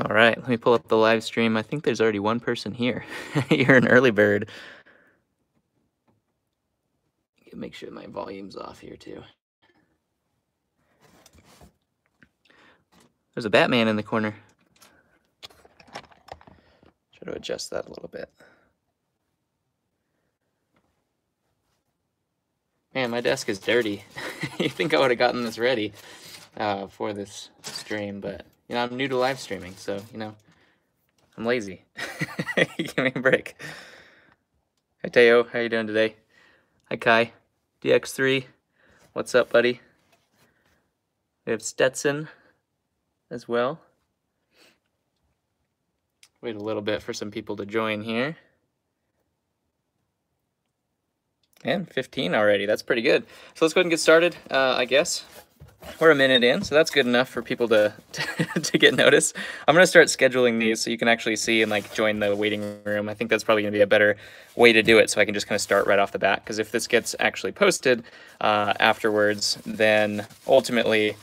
All right, let me pull up the live stream. I think there's already one person here. You're an early bird. Make sure my volume's off here too. There's a Batman in the corner. Try to adjust that a little bit. Man, my desk is dirty. you think I would have gotten this ready uh, for this stream, but you know, I'm new to live streaming, so, you know, I'm lazy. Give me a break. Hi, Teo. How you doing today? Hi, Kai. DX3. What's up, buddy? We have Stetson as well. Wait a little bit for some people to join here. And 15 already. That's pretty good. So let's go ahead and get started, uh, I guess. We're a minute in, so that's good enough for people to, to, to get notice. I'm to start scheduling these so you can actually see and like join the waiting room. I think that's probably to be a better way to do it so I can just kind of start right off the bat. Because if this gets actually posted uh, afterwards, then ultimately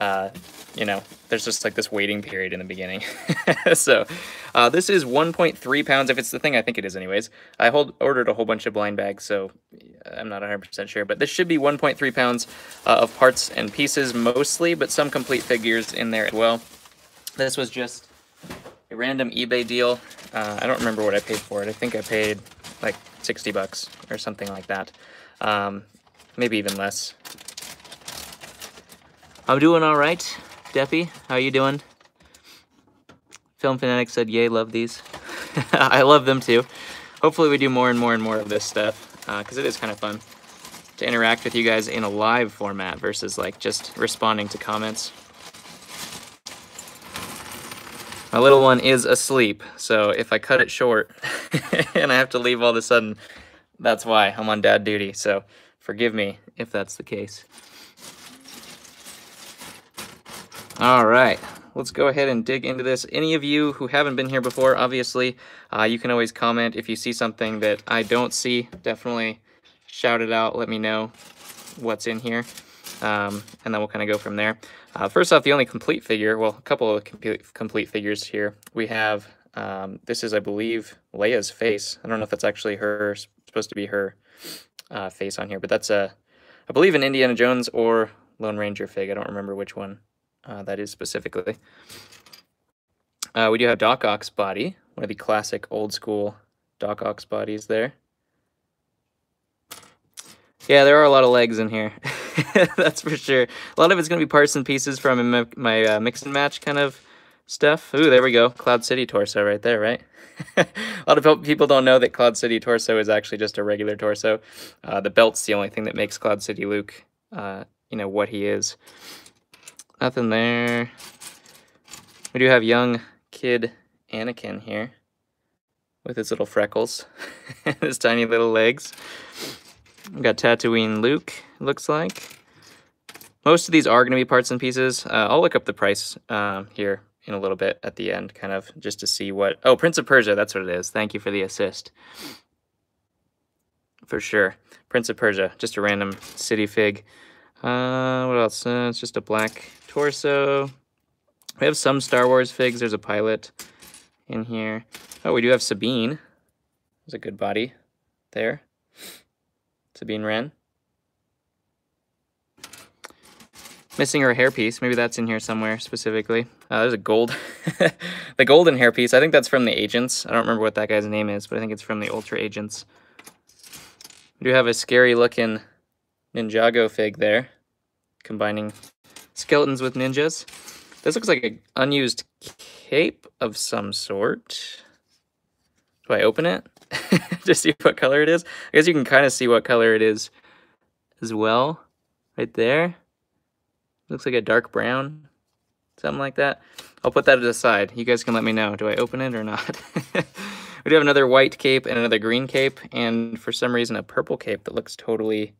uh, you know, there's just like this waiting period in the beginning. so uh, this is 1.3 pounds, if it's the thing I think it is anyways. I hold, ordered a whole bunch of blind bags, so I'm not 100% sure. But this should be 1.3 pounds uh, of parts and pieces mostly, but some complete figures in there as well. This was just a random eBay deal. Uh, I don't remember what I paid for it. I think I paid like 60 bucks or something like that. Um, maybe even less. I'm doing all right. Deppy, how are you doing? Film Fanatic said, yay, love these. I love them too. Hopefully we do more and more and more of this stuff, because uh, it is kind of fun to interact with you guys in a live format versus like just responding to comments. My little one is asleep, so if I cut it short and I have to leave all of a sudden, that's why I'm on dad duty, so forgive me if that's the case. All right, let's go ahead and dig into this. Any of you who haven't been here before, obviously, uh, you can always comment if you see something that I don't see. Definitely shout it out. Let me know what's in here, um, and then we'll kind of go from there. Uh, first off, the only complete figure, well, a couple of complete, complete figures here. We have, um, this is, I believe, Leia's face. I don't know if that's actually her, supposed to be her uh, face on here, but that's, a, I believe, an Indiana Jones or Lone Ranger fig. I don't remember which one uh, that is specifically. Uh, we do have Doc Ock's body, one of the classic old school Doc Ock's bodies there. Yeah, there are a lot of legs in here. That's for sure. A lot of it's going to be parts and pieces from my, my uh, mix and match kind of stuff. Ooh, there we go. Cloud City torso right there, right? a lot of people don't know that Cloud City torso is actually just a regular torso. Uh, the belt's the only thing that makes Cloud City Luke, uh, you know, what he is. Nothing there. We do have young kid Anakin here with his little freckles and his tiny little legs. We've got Tatooine Luke, looks like. Most of these are going to be parts and pieces. Uh, I'll look up the price uh, here in a little bit at the end, kind of just to see what... Oh, Prince of Persia, that's what it is. Thank you for the assist. For sure. Prince of Persia, just a random city fig. Uh, what else? Uh, it's just a black torso. We have some Star Wars figs. There's a pilot in here. Oh, we do have Sabine. There's a good body there. Sabine Wren. Missing her hairpiece. Maybe that's in here somewhere specifically. Uh, there's a gold. the golden hairpiece. I think that's from the Agents. I don't remember what that guy's name is, but I think it's from the Ultra Agents. We do have a scary looking Ninjago fig there. Combining Skeletons with ninjas. This looks like an unused cape of some sort. Do I open it to see what color it is? I guess you can kind of see what color it is as well. Right there. Looks like a dark brown. Something like that. I'll put that to the side. You guys can let me know. Do I open it or not? we do have another white cape and another green cape. And for some reason, a purple cape that looks totally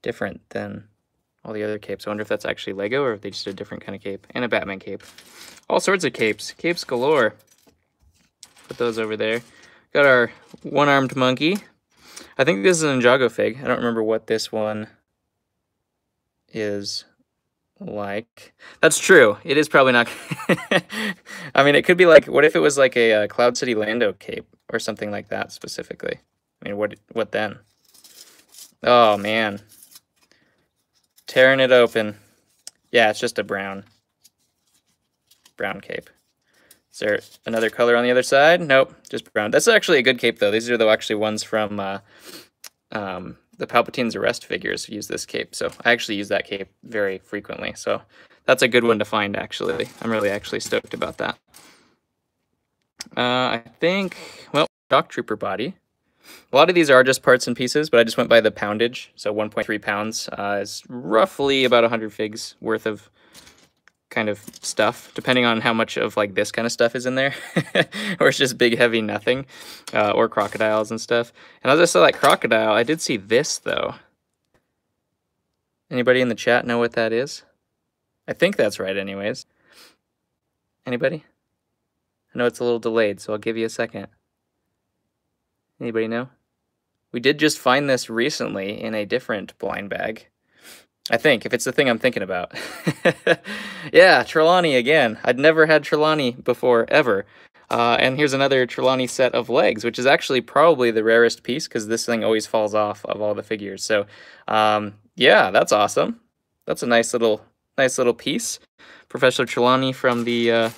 different than all the other capes. I wonder if that's actually Lego or if they just did a different kind of cape. And a Batman cape. All sorts of capes. Capes galore. Put those over there. Got our one-armed monkey. I think this is an Ninjago fig. I don't remember what this one is like. That's true. It is probably not. I mean, it could be like, what if it was like a, uh, Cloud City Lando cape or something like that specifically? I mean, what what then? Oh man, tearing it open. Yeah, it's just a brown, brown cape. Is there another color on the other side? Nope, just brown. That's actually a good cape though. These are the actually ones from uh, um, the Palpatine's arrest figures use this cape. So I actually use that cape very frequently. So that's a good one to find actually. I'm really actually stoked about that. Uh, I think, well, Shock Trooper body. A lot of these are just parts and pieces, but I just went by the poundage. So 1.3 pounds uh, is roughly about 100 figs worth of kind of stuff, depending on how much of like this kind of stuff is in there, or it's just big heavy nothing, uh, or crocodiles and stuff. And as I saw that crocodile, I did see this though. Anybody in the chat know what that is? I think that's right anyways. Anybody? I know it's a little delayed, so I'll give you a second. Anybody know? We did just find this recently in a different blind bag. I think, if it's the thing I'm thinking about. yeah, Trelawney again. I'd never had Trelawney before, ever. Uh, and here's another Trelawney set of legs, which is actually probably the rarest piece because this thing always falls off of all the figures. So, um, yeah, that's awesome. That's a nice little, nice little piece. Professor Trelawney from the uh,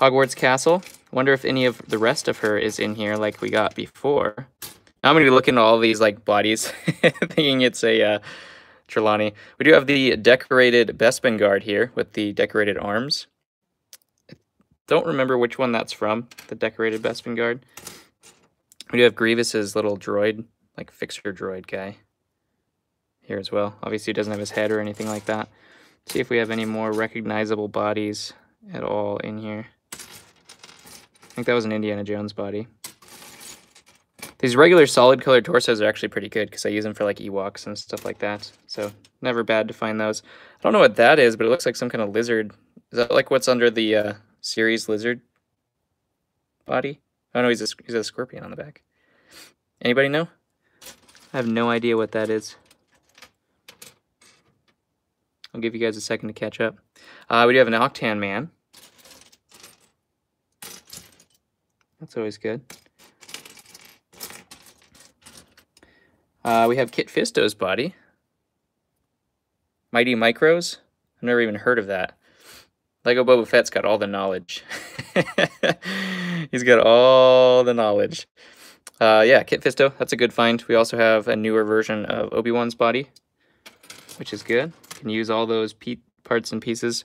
Hogwarts Castle. Wonder if any of the rest of her is in here like we got before. I'm going to be looking at all these like bodies, thinking it's a uh, Trelawney. We do have the decorated Bespin guard here with the decorated arms. I don't remember which one that's from, the decorated Bespin guard. We do have Grievous's little droid, like fixer droid guy here as well. Obviously he doesn't have his head or anything like that. Let's see if we have any more recognizable bodies at all in here. I think that was an Indiana Jones body. These regular solid colored torsos are actually pretty good because I use them for like Ewoks and stuff like that. So never bad to find those. I don't know what that is, but it looks like some kind of lizard. Is that like what's under the uh, series lizard body? Oh no, he's a, he's a scorpion on the back. Anybody know? I have no idea what that is. I'll give you guys a second to catch up. Uh, we do have an Octan Man. That's always good. Uh, we have Kit Fisto's body. Mighty Micros. I've never even heard of that. Lego Boba Fett's got all the knowledge. He's got all the knowledge. Uh, yeah, Kit Fisto, that's a good find. We also have a newer version of Obi-Wan's body, which is good. You can use all those parts and pieces.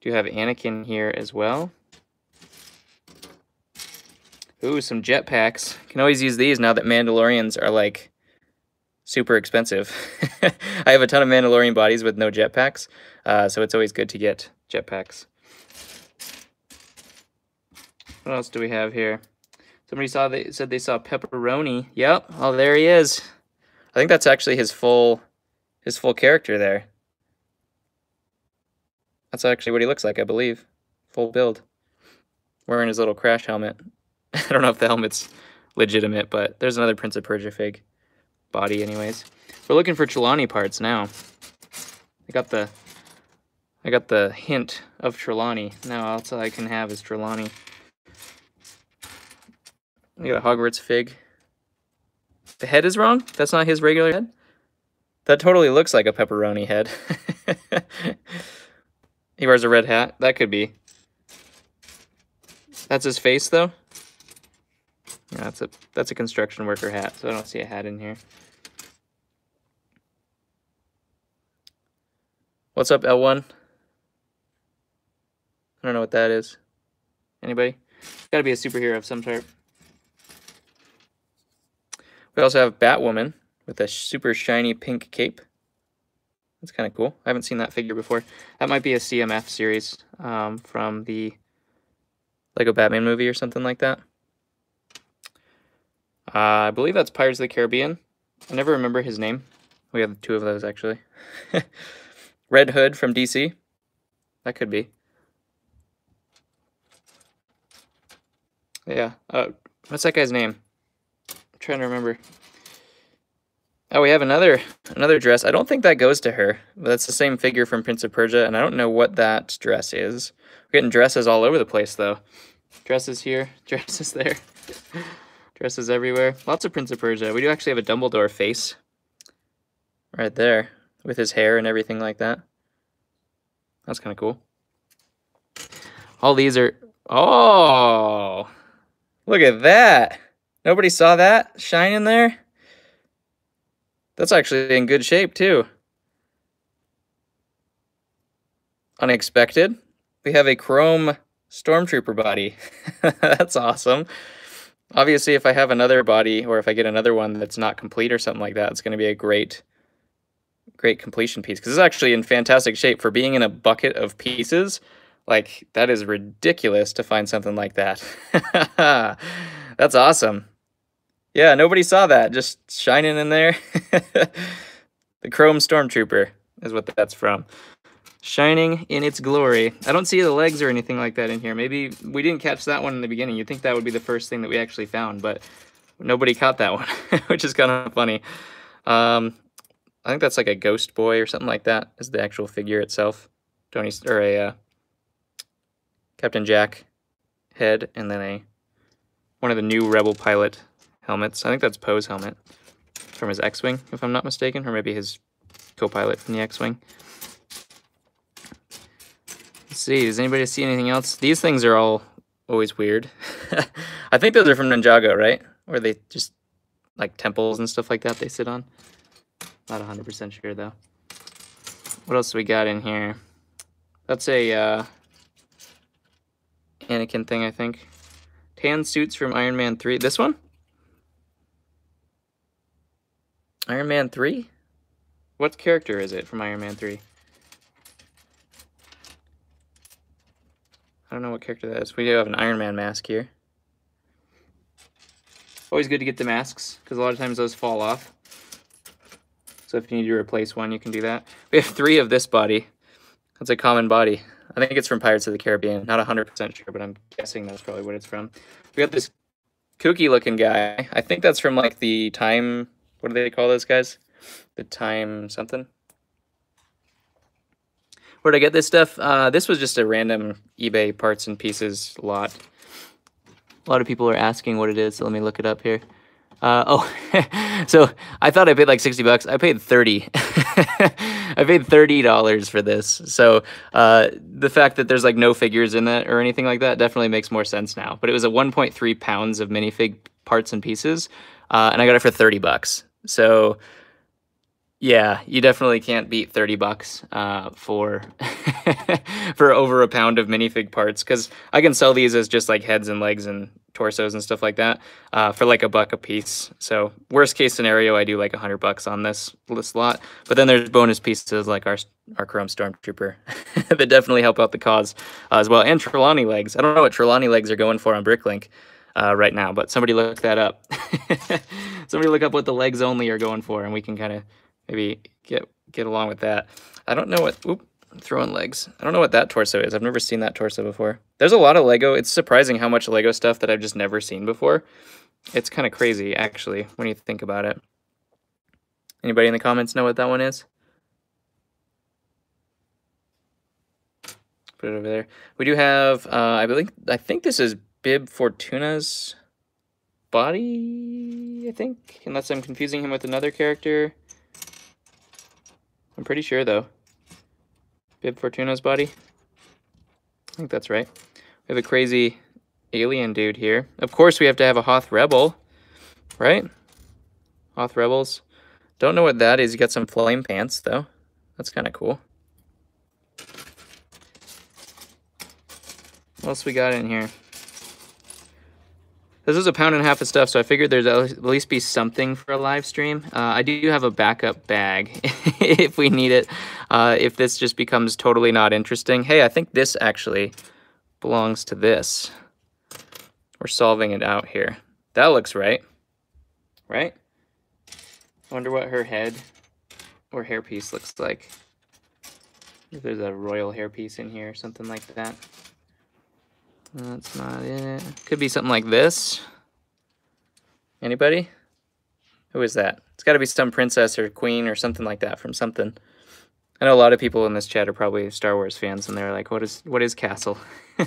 Do you have Anakin here as well. Ooh, some jetpacks. Can always use these now that Mandalorians are like super expensive. I have a ton of Mandalorian bodies with no jetpacks, uh, so it's always good to get jetpacks. What else do we have here? Somebody saw they said they saw pepperoni. Yep. Oh, there he is. I think that's actually his full his full character there. That's actually what he looks like, I believe. Full build. Wearing his little crash helmet. I don't know if the helmet's legitimate, but there's another Prince of Persia fig body anyways. We're looking for Trelawney parts now. I got the I got the hint of Trelawney. Now all I can have is Trelawney. We got a Hogwarts fig. The head is wrong? That's not his regular head? That totally looks like a pepperoni head. he wears a red hat. That could be. That's his face, though? Yeah, that's a that's a construction worker hat, so I don't see a hat in here. What's up, L1? I don't know what that is. Anybody? Gotta be a superhero of some sort. We also have Batwoman with a super shiny pink cape. That's kind of cool. I haven't seen that figure before. That might be a CMF series um, from the Lego Batman movie or something like that. Uh, I believe that's Pirates of the Caribbean. I never remember his name. We have two of those, actually. Red Hood from DC. That could be. Yeah. Uh, what's that guy's name? I'm trying to remember. Oh, we have another another dress. I don't think that goes to her. But that's the same figure from Prince of Persia, and I don't know what that dress is. We're getting dresses all over the place, though. Dresses here, dresses there, dresses everywhere. Lots of Prince of Persia. We do actually have a Dumbledore face right there with his hair and everything like that. That's kind of cool. All these are... Oh! Look at that! Nobody saw that shine in there? That's actually in good shape, too. Unexpected. We have a chrome stormtrooper body. that's awesome. Obviously, if I have another body, or if I get another one that's not complete or something like that, it's going to be a great, great completion piece. Because it's actually in fantastic shape for being in a bucket of pieces. Like, that is ridiculous to find something like that. that's awesome. Yeah, nobody saw that. Just shining in there. the Chrome Stormtrooper is what that's from. Shining in its glory. I don't see the legs or anything like that in here. Maybe we didn't catch that one in the beginning. You'd think that would be the first thing that we actually found, but nobody caught that one, which is kind of funny. Um, I think that's like a ghost boy or something like that is the actual figure itself. Tony, or a uh, Captain Jack head, and then a one of the new Rebel pilot helmets. I think that's Poe's helmet from his X-Wing, if I'm not mistaken, or maybe his co-pilot from the X-Wing. Let's see, does anybody see anything else? These things are all always weird. I think those are from Ninjago, right? Or they just, like, temples and stuff like that they sit on. Not 100% sure, though. What else we got in here? That's a, uh, Anakin thing, I think. Tan suits from Iron Man 3. This one? Iron Man 3? What character is it from Iron Man 3? I don't know what character that is. We do have an Iron Man mask here. Always good to get the masks, because a lot of times those fall off. So if you need to replace one, you can do that. We have three of this body. That's a common body. I think it's from Pirates of the Caribbean. Not 100% sure, but I'm guessing that's probably what it's from. We got this kooky looking guy. I think that's from like the time what do they call those guys? The time something. Where'd I get this stuff? Uh, this was just a random eBay parts and pieces lot. A lot of people are asking what it is, so let me look it up here. Uh, oh, so I thought I paid like 60 bucks. I paid 30. I paid $30 for this. So uh, the fact that there's like no figures in that or anything like that definitely makes more sense now. But it was a 1.3 pounds of minifig parts and pieces, uh, and I got it for 30 bucks. So yeah, you definitely can't beat 30 bucks uh, for for over a pound of minifig parts because I can sell these as just like heads and legs and torsos and stuff like that uh, for like a buck a piece. So worst case scenario, I do like a hundred bucks on this this lot. But then there's bonus pieces like our our Chrome Stormtrooper that definitely help out the cause uh, as well. And Trelawney legs. I don't know what Trelawney legs are going for on Bricklink uh, right now, but somebody look that up. somebody look up what the legs only are going for, and we can kind of maybe get get along with that. I don't know what. Oop, throwing legs. I don't know what that torso is. I've never seen that torso before. There's a lot of Lego. It's surprising how much Lego stuff that I've just never seen before. It's kind of crazy, actually, when you think about it. Anybody in the comments know what that one is? Put it over there. We do have, uh, I believe, I think this is Bib Fortuna's body, I think, unless I'm confusing him with another character. I'm pretty sure, though. Bib Fortuna's body. I think that's right. We have a crazy alien dude here. Of course, we have to have a Hoth Rebel, right? Hoth Rebels. Don't know what that is. You got some flame pants, though. That's kind of cool. What else we got in here? This is a pound and a half of stuff, so I figured there'd at least be something for a live stream. Uh, I do have a backup bag if we need it. Uh, if this just becomes totally not interesting. Hey, I think this actually belongs to this. We're solving it out here. That looks right. Right? I wonder what her head or hairpiece looks like. If there's a royal hairpiece in here something like that. That's not it. Could be something like this. Anybody? Who is that? It's got to be some princess or queen or something like that from something. I know a lot of people in this chat are probably Star Wars fans, and they're like, "What is what is Castle?"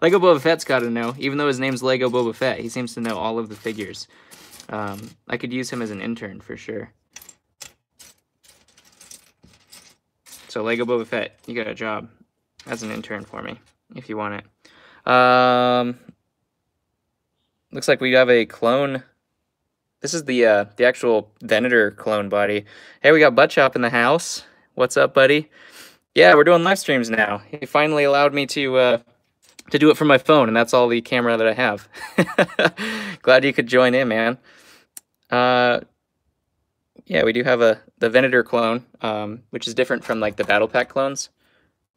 Lego Boba Fett's got to know, even though his name's Lego Boba Fett. He seems to know all of the figures. Um, I could use him as an intern for sure. So Lego Boba Fett, you got a job as an intern for me if you want it. Um, looks like we have a clone. This is the uh, the actual Venator clone body. Hey, we got Butt Chop in the house. What's up, buddy? Yeah, we're doing live streams now. He finally allowed me to uh, to do it from my phone, and that's all the camera that I have. Glad you could join in, man. Uh, yeah, we do have a the Venator clone, um, which is different from like the Battle Pack clones.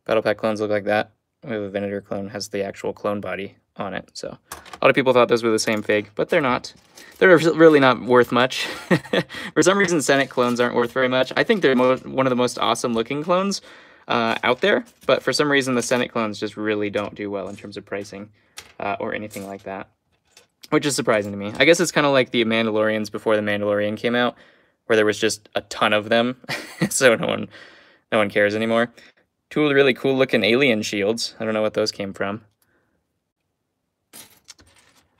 Battle Pack clones look like that. A Venator clone has the actual clone body on it. So a lot of people thought those were the same fig, but they're not. They're really not worth much. For some reason, Senate clones aren't worth very much. I think they're one of the most awesome looking clones uh, out there, but for some reason, the Senate clones just really don't do well in terms of pricing uh, or anything like that, which is surprising to me. I guess it's kind of like the Mandalorians before the Mandalorian came out, where there was just a ton of them, so no one, no one cares anymore. Two really cool looking alien shields. I don't know what those came from.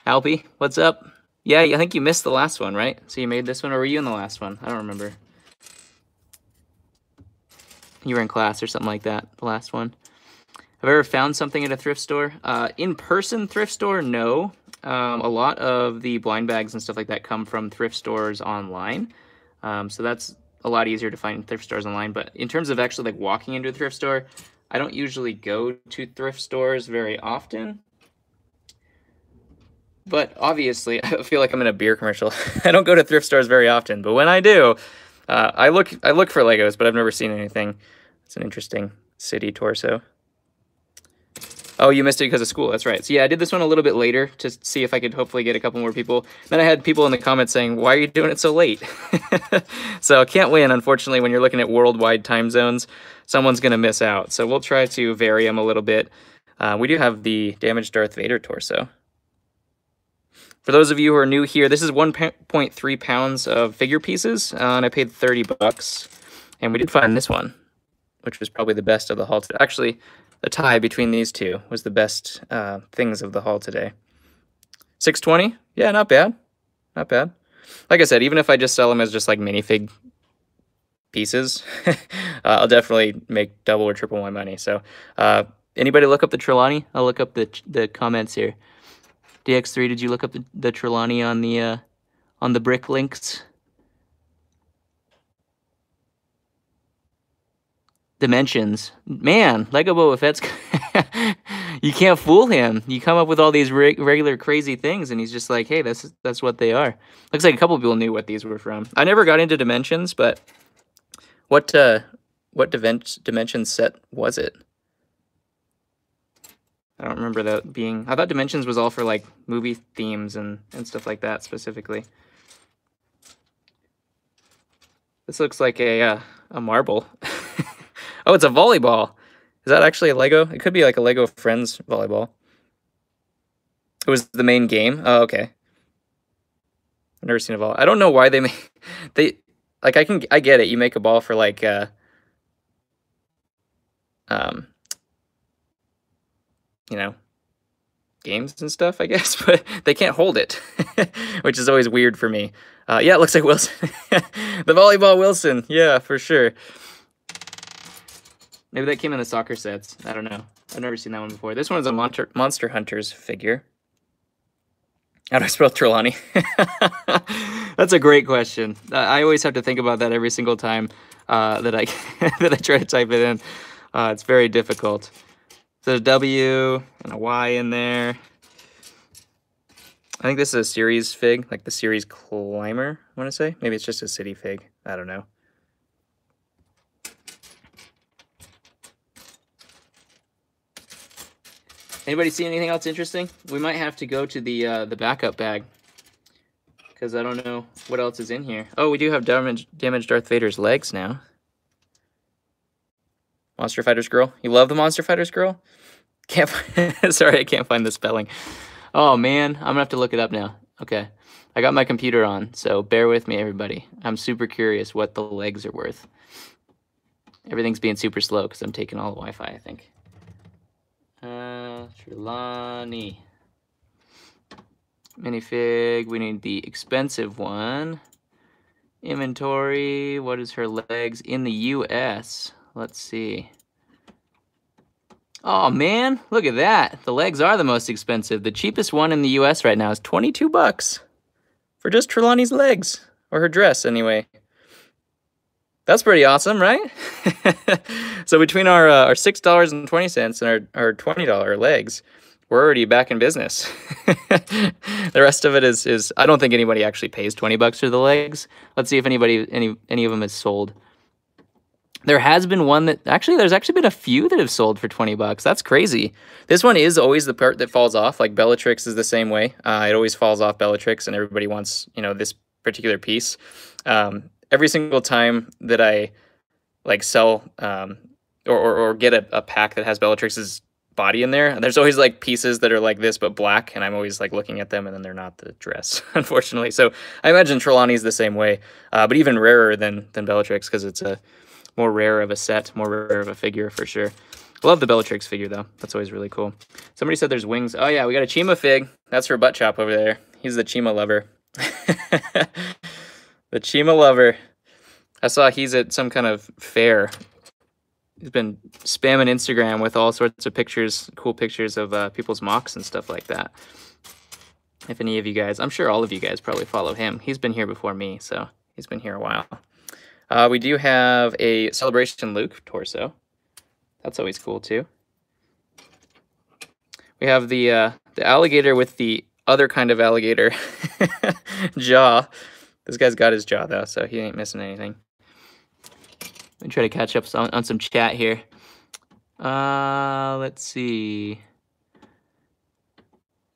Alpy, what's up? Yeah, I think you missed the last one, right? So you made this one, or were you in the last one? I don't remember. You were in class or something like that, the last one. Have I ever found something at a thrift store? Uh, in-person thrift store, no. Um, a lot of the blind bags and stuff like that come from thrift stores online. Um, so that's a lot easier to find thrift stores online. But in terms of actually like walking into a thrift store, I don't usually go to thrift stores very often. But obviously, I feel like I'm in a beer commercial. I don't go to thrift stores very often, but when I do, uh, I look I look for Legos, but I've never seen anything. It's an interesting city torso. Oh, you missed it because of school. That's right. So yeah, I did this one a little bit later to see if I could hopefully get a couple more people. Then I had people in the comments saying, "Why are you doing it so late?" so can't win, unfortunately. When you're looking at worldwide time zones, someone's gonna miss out. So we'll try to vary them a little bit. Uh, we do have the damaged Darth Vader torso. For those of you who are new here, this is 1.3 pounds of figure pieces, uh, and I paid 30 bucks. And we did find this one, which was probably the best of the haul. Actually, the tie between these two was the best uh, things of the haul today. 620? Yeah, not bad. Not bad. Like I said, even if I just sell them as just like minifig pieces, uh, I'll definitely make double or triple my money. So, uh, anybody look up the Trelawney? I'll look up the the comments here. DX3, did you look up the, the Trelawney on the uh, on the brick links? Dimensions. Man, Lego Boba Fett's... you can't fool him. You come up with all these re regular crazy things, and he's just like, hey, that's, that's what they are. Looks like a couple people knew what these were from. I never got into Dimensions, but what, uh, what Dimensions set was it? I don't remember that being... I thought Dimensions was all for, like, movie themes and, and stuff like that, specifically. This looks like a, uh, a marble. oh, it's a volleyball. Is that actually a Lego? It could be like a Lego Friends volleyball. It was the main game? Oh, okay. I've never seen a ball. I don't know why they make... They... Like, I can... I get it. You make a ball for, like, uh... Um you know, games and stuff, I guess, but they can't hold it, which is always weird for me. Uh, yeah, it looks like Wilson. the volleyball Wilson. Yeah, for sure. Maybe that came in the soccer sets. I don't know. I've never seen that one before. This one is a Monster, Monster Hunters figure. How do I spell Trelawney? That's a great question. I always have to think about that every single time uh, that I that I try to type it in. Uh, it's very difficult. So a W and a Y in there. I think this is a series fig, like the series climber, I want to say. Maybe it's just a city fig. I don't know. Anybody see anything else interesting? We might have to go to the uh, the backup bag because I don't know what else is in here. Oh, we do have damaged, damaged Darth Vader's legs now. Monster Fighters Girl. You love the Monster Fighters Girl? Can't sorry, I can't find the spelling. Oh man, I'm gonna have to look it up now. Okay. I got my computer on, so bear with me, everybody. I'm super curious what the legs are worth. Everything's being super slow because I'm taking all the Wi-Fi, I think. Uh, Trelawney. Minifig, we need the expensive one. Inventory, what is her legs in the US? Let's see. Oh man, look at that. The legs are the most expensive. The cheapest one in the US right now is 22 bucks for just Trelawney's legs, or her dress anyway. That's pretty awesome, right? so between our uh, our six dollars and twenty cents and our, our twenty dollar legs, we're already back in business. the rest of it is is I don't think anybody actually pays twenty bucks for the legs. Let's see if anybody any any of them is sold. There has been one that actually there's actually been a few that have sold for 20 bucks. That's crazy. This one is always the part that falls off. Like Bellatrix is the same way. Uh, it always falls off Bellatrix and everybody wants, you know, this particular piece. Um, every single time that I like sell um, or, or, or, get a, a pack that has Bellatrix's body in there, there's always like pieces that are like this but black, and I'm always like looking at them and then they're not the dress, unfortunately. So I imagine Trelawney's the same way, uh, but even rarer than than Bellatrix because it's a more rare of a set, more rare of a figure for sure. Love the Bellatrix figure though. That's always really cool. Somebody said there's wings. Oh yeah, we got a Chima fig. That's her Butt Chop over there. He's the Chima lover. The Chima lover. I saw he's at some kind of fair. He's been spamming Instagram with all sorts of pictures, cool pictures of uh, people's MOCs and stuff like that. If any of you guys, I'm sure all of you guys probably follow him. He's been here before me, so he's been here a while. Uh, we do have a Celebration Luke torso. That's always cool too. We have the uh, the alligator with the other kind of alligator jaw. This guy's got his jaw though, so he ain't missing anything. Let me try to catch up on, some chat here. Uh, let's see.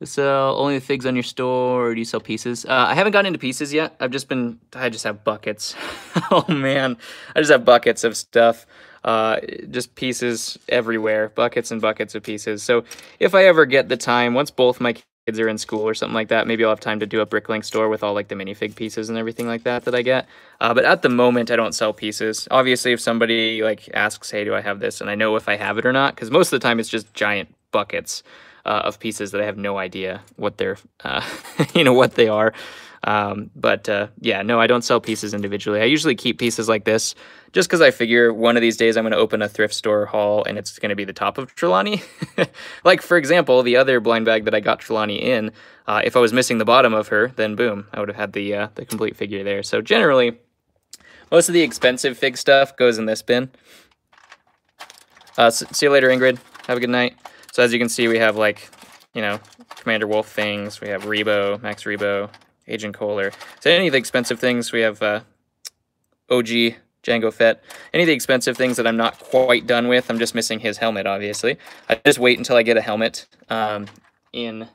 sell only the figs on your store, or do you sell pieces? Uh, I haven't gotten into pieces yet. I've just been, I just have buckets. oh man, I just have buckets of stuff. Uh, just pieces everywhere, buckets and buckets of pieces. So if I ever get the time, once both my kids are in school or something like that, maybe I'll have time to do a Bricklink store with all like the minifig pieces and everything like that that I get. Uh, but at the moment, I don't sell pieces. Obviously, if somebody like asks, "Hey, do I have this?" and I know if I have it or not, because most of the time it's just giant buckets uh, of pieces that I have no idea what they're, uh, you know, what they are. Um, but uh, yeah, no, I don't sell pieces individually. I usually keep pieces like this just because I figure one of these days I'm going to open a thrift store haul and it's going to be the top of Trelawney. like, for example, the other blind bag that I got Trelawney in, uh, if I was missing the bottom of her, then boom, I would have had the, uh, the complete figure there. So generally, most of the expensive fig stuff goes in this bin. Uh, see you later, Ingrid. Have a good night. So as you can see, we have like, you know, Commander Wolf things. We have Rebo, Max Rebo, Agent Kohler. So any of the expensive things, we have uh, OG Jango Fett. Any of the expensive things that I'm not quite done with, I'm just missing his helmet, obviously. I just wait until I get a helmet um, in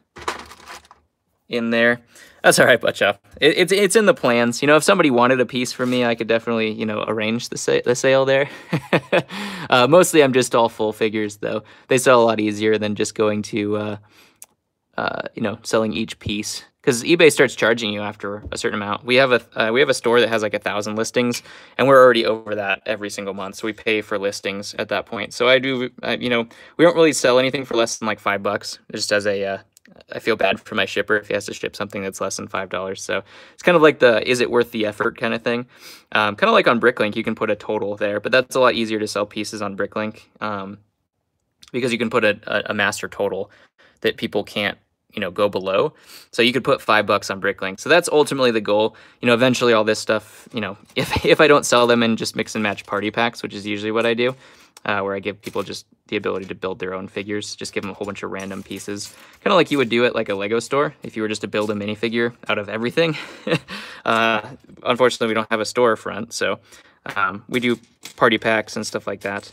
in there. That's all right, Butchop. It, it's it's in the plans. You know, if somebody wanted a piece from me, I could definitely you know arrange the sa the sale there. uh, mostly, I'm just all full figures though. They sell a lot easier than just going to uh, uh, you know selling each piece because eBay starts charging you after a certain amount. We have a uh, we have a store that has like a thousand listings, and we're already over that every single month. So we pay for listings at that point. So I do, uh, you know, we don't really sell anything for less than like five bucks. Just as a, uh, I feel bad for my shipper if he has to ship something that's less than five dollars. So it's kind of like the is it worth the effort kind of thing. Um, kind of like on Bricklink, you can put a total there, but that's a lot easier to sell pieces on Bricklink um, because you can put a, a master total that people can't you know go below. So you could put five bucks on bricklink. So that's ultimately the goal. You know eventually all this stuff you know if, if i don't sell them and just mix and match party packs which is usually what i do uh, where i give people just the ability to build their own figures just give them a whole bunch of random pieces. Kind of like you would do it like a lego store if you were just to build a minifigure out of everything. Uh, unfortunately we don't have a storefront so um, we do party packs and stuff like that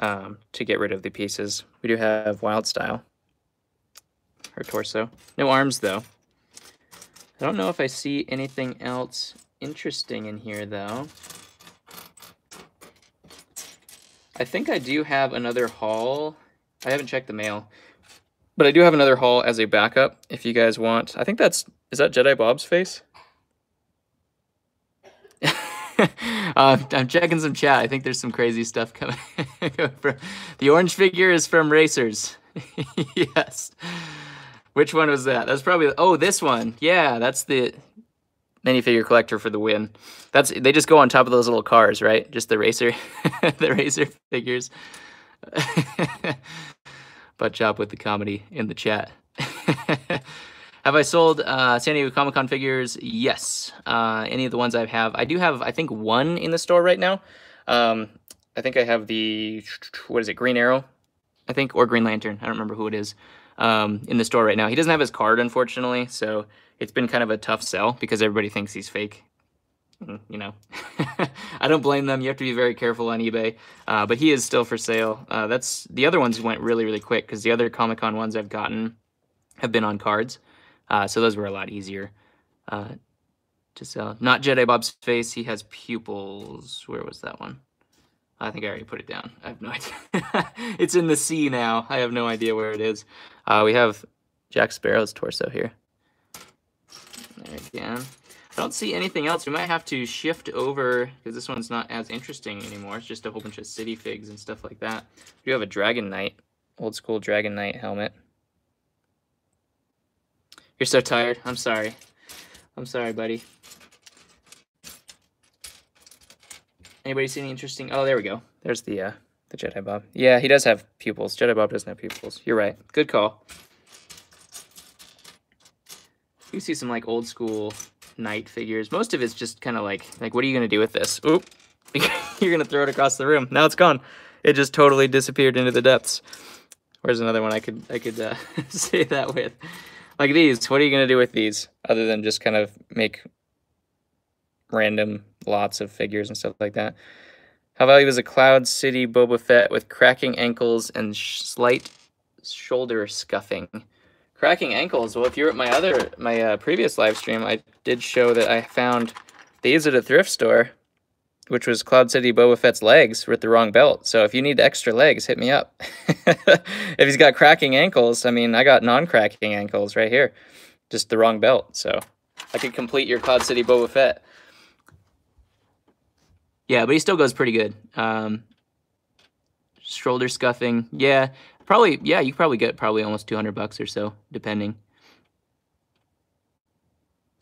um, to get rid of the pieces. We do have Wyldstyle her torso. No arms, though. I don't know if I see anything else interesting in here, though. I think I do have another haul. I haven't checked the mail. But I do have another haul as a backup if you guys want. I think that's Is that Jedi Bob's face? uh, I'm checking some chat. I think there's some crazy stuff coming. the orange figure is from Racers. yes. Which one was that? That's probably oh this one. Yeah, that's the minifigure collector for the win. That's they just go on top of those little cars, right? Just the racer, the racer figures. Butt chop with the comedy in the chat. have I sold uh, San Diego Comic Con figures? Yes. Uh, any of the ones I have, I do have. I think one in the store right now. Um, I think I have the what is it, Green Arrow, I think, or Green Lantern. I don't remember who it is. Um, in the store right now. He doesn't have his card, unfortunately, so it's been kind of a tough sell because everybody thinks he's fake. Mm, you know, I don't blame them. You have to be very careful on eBay, uh, but he is still for sale. Uh, that's the other ones went really, really quick because the other Comic Con ones I've gotten have been on cards, uh, so those were a lot easier uh, to sell. Not Jedi Bob's face. He has pupils. Where was that one? I think I already put it down. I have no idea. it's in the sea now. I have no idea where it is. Uh, we have Jack Sparrow's torso here. There again. I don't see anything else. We might have to shift over because this one's not as interesting anymore. It's just a whole bunch of city figs and stuff like that. We do have a Dragon Knight, old school Dragon Knight helmet. You're so tired. I'm sorry. I'm sorry, buddy. Anybody see any interesting? Oh, there we go. There's the uh, the Jedi Bob. Yeah, he does have pupils. Jedi Bob doesn't have pupils. You're right. Good call. You see some like old school knight figures. Most of it's just kind of like, like, what are you going to do with this? Oop. You're going to throw it across the room. Now it's gone. It just totally disappeared into the depths. Where's another one I could I could uh, say that with? Like these, what are you going to do with these other than just kind of make random lots of figures and stuff like that? How valuable is a Cloud City Boba Fett with cracking ankles and slight shoulder scuffing? cracking ankles. Well, if you were at my other my uh, previous live stream, I did show that I found these at a thrift store, which was Cloud City Boba Fett's legs with the wrong belt. So if you need extra legs, hit me up. if he's got cracking ankles, I mean, I got non-cracking ankles right here, just the wrong belt. So I could complete your Cloud City Boba Fett. Yeah, but he still goes pretty good. Um, shoulder scuffing, yeah. Probably, yeah, you probably get probably almost 200 bucks or so, depending.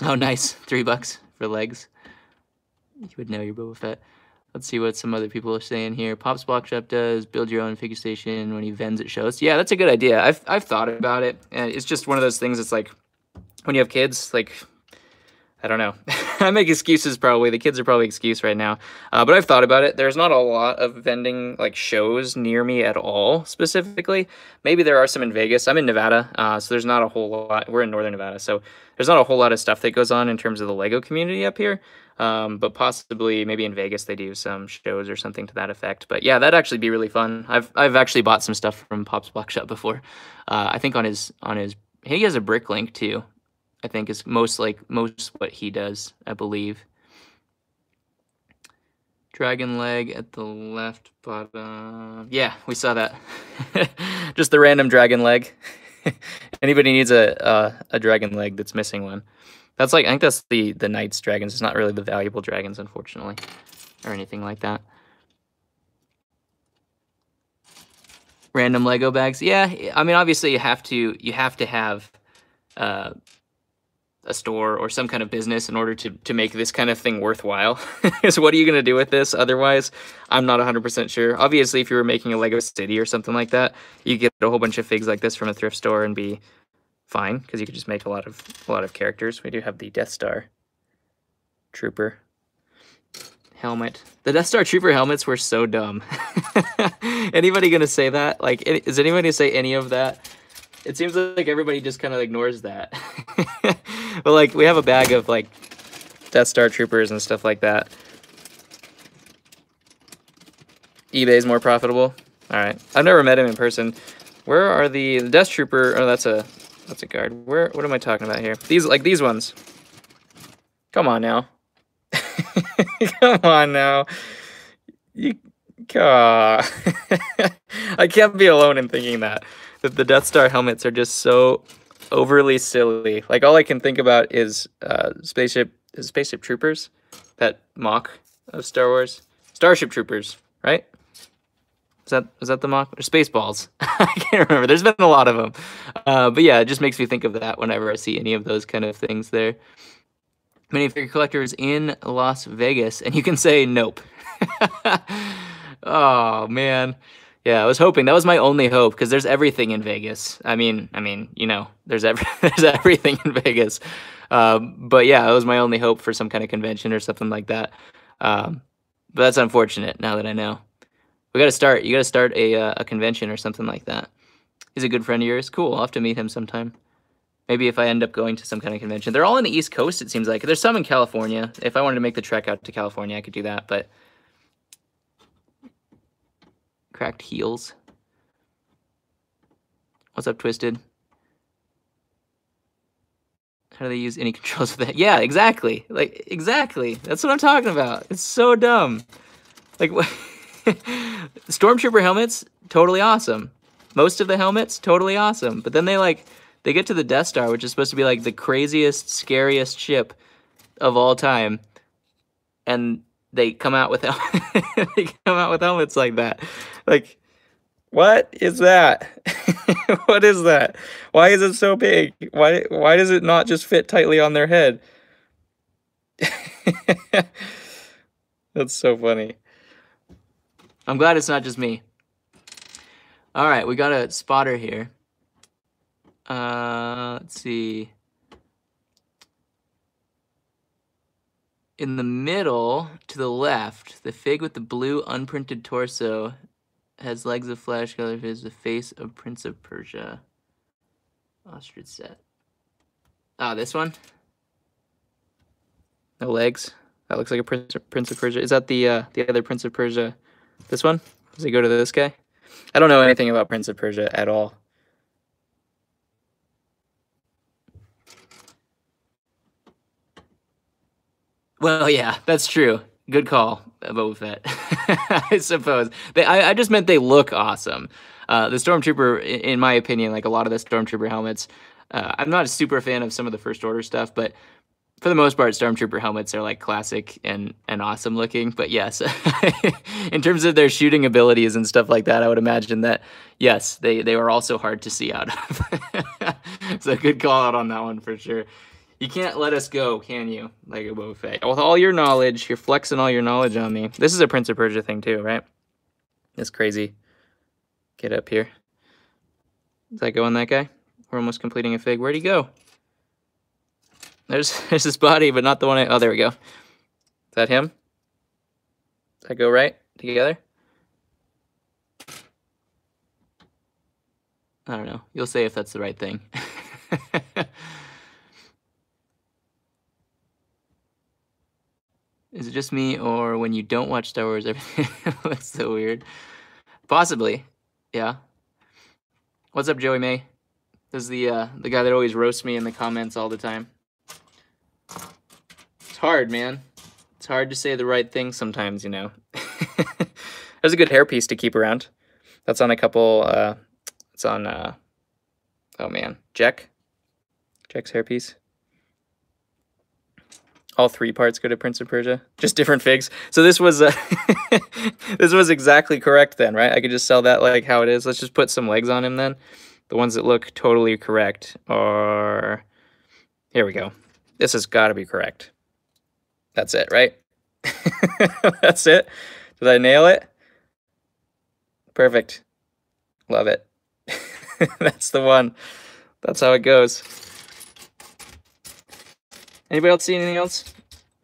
Oh, nice. Three bucks for legs. You would know your Boba Fett. Let's see what some other people are saying here. Pop's Block Shop does build your own figure station when he vends at shows. Yeah, that's a good idea. I've, I've thought about it. And it's just one of those things. It's like when you have kids, like I don't know. I make excuses probably. The kids are probably excuse right now. Uh, but I've thought about it. There's not a lot of vending like shows near me at all specifically. Maybe there are some in Vegas. I'm in Nevada, uh, so there's not a whole lot. We're in northern Nevada, so there's not a whole lot of stuff that goes on in terms of the Lego community up here. Um, but possibly maybe in Vegas they do some shows or something to that effect. But yeah, that'd actually be really fun. I've I've actually bought some stuff from Pop's Block Shop before. Uh, I think on his on his he has a Bricklink too. I think is most like most what he does, I believe. Dragon leg at the left bottom. Yeah, we saw that. Just the random dragon leg. Anybody needs a uh, a dragon leg that's missing one. That's like I think that's the the knight's dragons. It's not really the valuable dragons, unfortunately, or anything like that. Random Lego bags. Yeah, I mean obviously you have to you have to have uh, a store or some kind of business in order to, to make this kind of thing worthwhile. so what are you going to do with this otherwise? I'm not 100% sure. Obviously, if you were making a Lego city or something like that, you get a whole bunch of figs like this from a thrift store and be fine because you could just make a lot of a lot of characters. We do have the Death Star Trooper helmet. The Death Star Trooper helmets were so dumb. anybody going to say that? Like, is anybody going to say any of that? It seems like everybody just kind of ignores that. but like we have a bag of like Death Star troopers and stuff like that. eBay is more profitable. All right, I've never met him in person. Where are the, the Death Trooper? Oh, that's a that's a guard. Where? What am I talking about here? These like these ones. Come on now. Come on now. You. Uh, I can't be alone in thinking that that the Death Star helmets are just so overly silly. Like all I can think about is uh, spaceship is spaceship troopers, that mock of Star Wars, Starship Troopers, right? Is that is that the mock or Spaceballs? I can't remember. There's been a lot of them, uh, but yeah, it just makes me think of that whenever I see any of those kind of things there. many Minifigure collectors in Las Vegas, and you can say nope. oh man. Yeah, I was hoping that was my only hope because there's everything in Vegas. I mean, I mean, you know, there's every, there's everything in Vegas. Um, but yeah, it was my only hope for some kind of convention or something like that. Um, but that's unfortunate now that I know. We got to start. You got to start a uh, a convention or something like that. He's a good friend of yours. Cool. I'll have to meet him sometime. Maybe if I end up going to some kind of convention. They're all on the East Coast, it seems like. There's some in California. If I wanted to make the trek out to California, I could do that. But Cracked heels. What's up, Twisted? How do they use any controls for that? Yeah, exactly. Like, exactly. That's what I'm talking about. It's so dumb. Like, what? Stormtrooper helmets, totally awesome. Most of the helmets, totally awesome. But then they, like, they get to the Death Star, which is supposed to be, like, the craziest, scariest ship of all time. And they come out with they come out with helmets like that. Like, what is that? what is that? Why is it so big? Why why does it not just fit tightly on their head? That's so funny. I'm glad it's not just me. All right, we got a spotter here. Uh, let's see. In the middle to the left, the fig with the blue unprinted torso has legs of flesh, color is the face of Prince of Persia. Ostrich set. Ah, this one? No legs. That looks like a Prince of, Prince of Persia. Is that the uh, the other Prince of Persia? This one? Does he go to this guy? I don't know anything about Prince of Persia at all. Well, yeah, that's true. Good call, Boba Fett. I suppose. They, I, I just meant they look awesome. Uh, the Stormtrooper, in my opinion, like a lot of the Stormtrooper helmets, uh, I'm not a super fan of some of the First Order stuff, but for the most part, Stormtrooper helmets are like classic and, and awesome looking. But yes, in terms of their shooting abilities and stuff like that, I would imagine that, yes, they, they were also hard to see out of. so good call out on that one for sure. You can't let us go, can you? A Boba Fett. With all your knowledge, you're flexing all your knowledge on me. This is a Prince of Persia thing too, right? This crazy. Get up here. Does that go on that guy? We're almost completing a fig. Where'd he go? There's there's his body, but not the one I, oh, there we go. Is that him? Does that go right together? I don't know. You'll say if that's the right thing. Is it just me, or when you don't watch Star Wars, everything looks so weird? Possibly, yeah. What's up, Joey May? This is the uh, the guy that always roasts me in the comments all the time. It's hard, man. It's hard to say the right thing sometimes, you know. That's a good hairpiece to keep around. That's on a couple. Uh, it's on. Uh, oh man, Jack. Jack's hairpiece all three parts go to Prince of Persia, just different figs. So this was uh, this was exactly correct then, right? I could just sell that like how it is. Let's just put some legs on him then. The ones that look totally correct are here we go. This has got to be correct. That's it, right? That's it. Did I nail it? Perfect. Love it. That's the one. That's how it goes. Anybody else see anything else?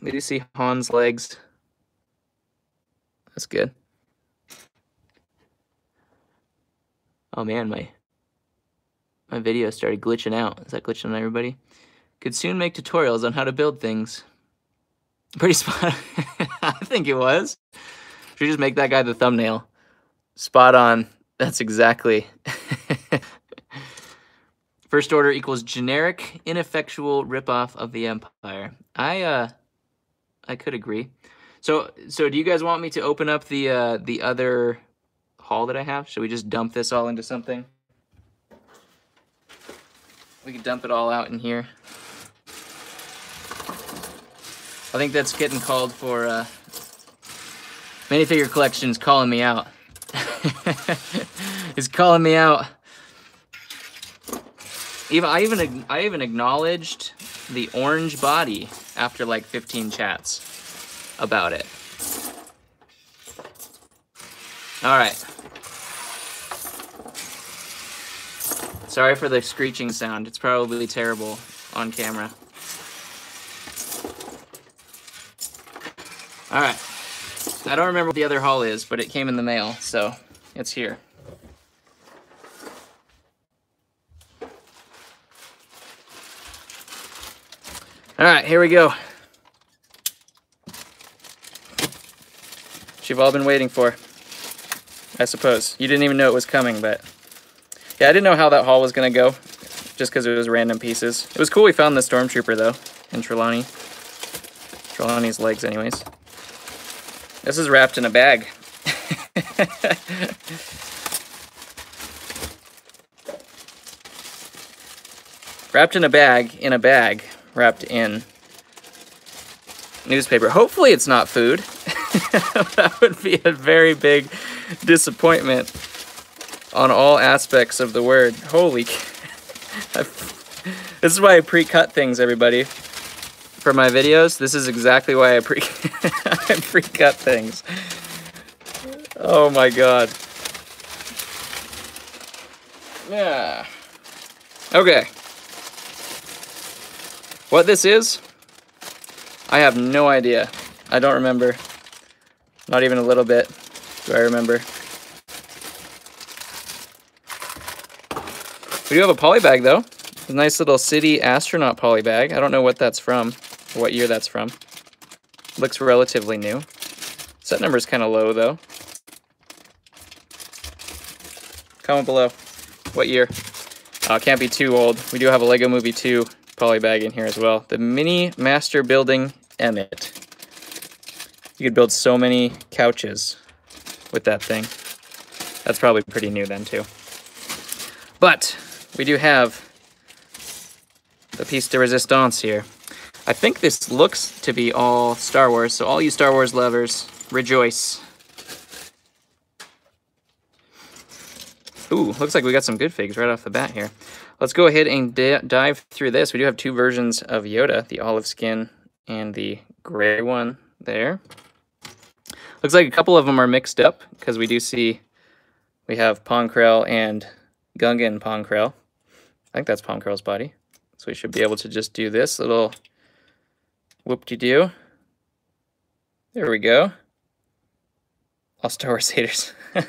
We do see Han's legs. That's good. Oh man, my my video started glitching out. Is that glitching on everybody? Could soon make tutorials on how to build things. Pretty spot. I think it was. Should we just make that guy the thumbnail. Spot on. That's exactly. First Order equals generic, ineffectual ripoff of the Empire. I uh, I could agree. So so do you guys want me to open up the uh, the other haul that I have? Should we just dump this all into something? we can dump it all out in here. I think that's getting called for uh, minifigure collections calling me out. Is calling me out. Even I even I even acknowledged the orange body after like 15 chats about it. All right. Sorry for the screeching sound. It's probably terrible on camera. All right. I don't remember what the other haul is, but it came in the mail, so it's here. All right, here we go. You've all been waiting for, I suppose. You didn't even know it was coming, but yeah, I didn't know how that haul was gonna go, just because it was random pieces. It was cool we found the Stormtrooper though, in Trelawney. Trelawney's legs anyways. This is wrapped in a bag. wrapped in a bag, in a bag, wrapped in newspaper. Hopefully it's not food. that would be a very big disappointment on all aspects of the word. Holy This is why I pre-cut things, everybody for my videos. This is exactly why I pre I pre-cut things. Oh my god. Yeah. Okay. What this is, I have no idea. I don't remember. Not even a little bit do I remember. We do have a poly bag though. A nice little city astronaut poly bag. I don't know what that's from what year that's from. Looks relatively new. Set number is kind of low though. Comment below what year. Uh, can't be too old. We do have a Lego Movie 2 poly bag in here as well. The Mini Master Building Emmet. You could build so many couches with that thing. That's probably pretty new then too. But we do have the piece de resistance here. I think this looks to be all Star Wars, so all you Star Wars lovers, rejoice. Ooh, looks like we got some good figs right off the bat here. Let's go ahead and dive through this. We do have two versions of Yoda, the olive skin and the gray one there. Looks like a couple of them are mixed up because we do see we have Pong Krell and Gungan Pong Krell. I think that's Pong Krell's body. So we should be able to just do this little Whoop-de-doo. There we go. All Star Wars haters. All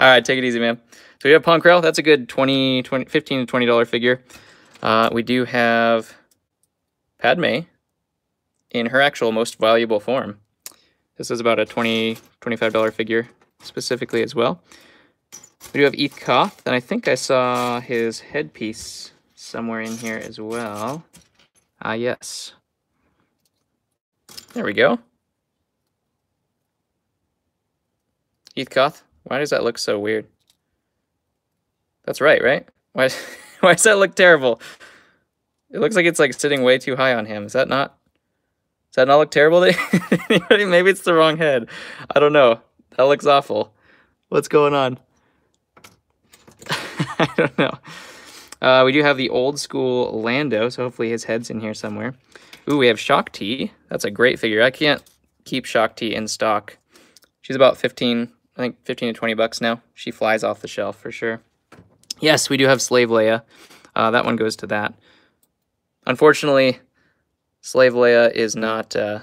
right, take it easy, man. So we have Pong Krell. That's a good 20, 20 15 to $20 figure. Uh, we do have Padme in her actual most valuable form. This is about a 20 $25 figure specifically as well. We do have Eeth Koth, and I think I saw his headpiece somewhere in here as well. Ah, yes. There we go. Eeth Koth, why does that look so weird? That's right, right? Why, why does that look terrible? It looks like it's like sitting way too high on him. Is that not? Does that not look terrible Maybe it's the wrong head. I don't know. That looks awful. What's going on? I don't know. Uh, we do have the old school Lando, so hopefully his head's in here somewhere. Ooh, we have Shaak Ti. That's a great figure. I can't keep Shaak Ti in stock. She's about 15, I think 15 to 20 bucks now. She flies off the shelf for sure. Yes, we do have Slave Leia. Uh, that one goes to that. Unfortunately, Slave Leia is not uh,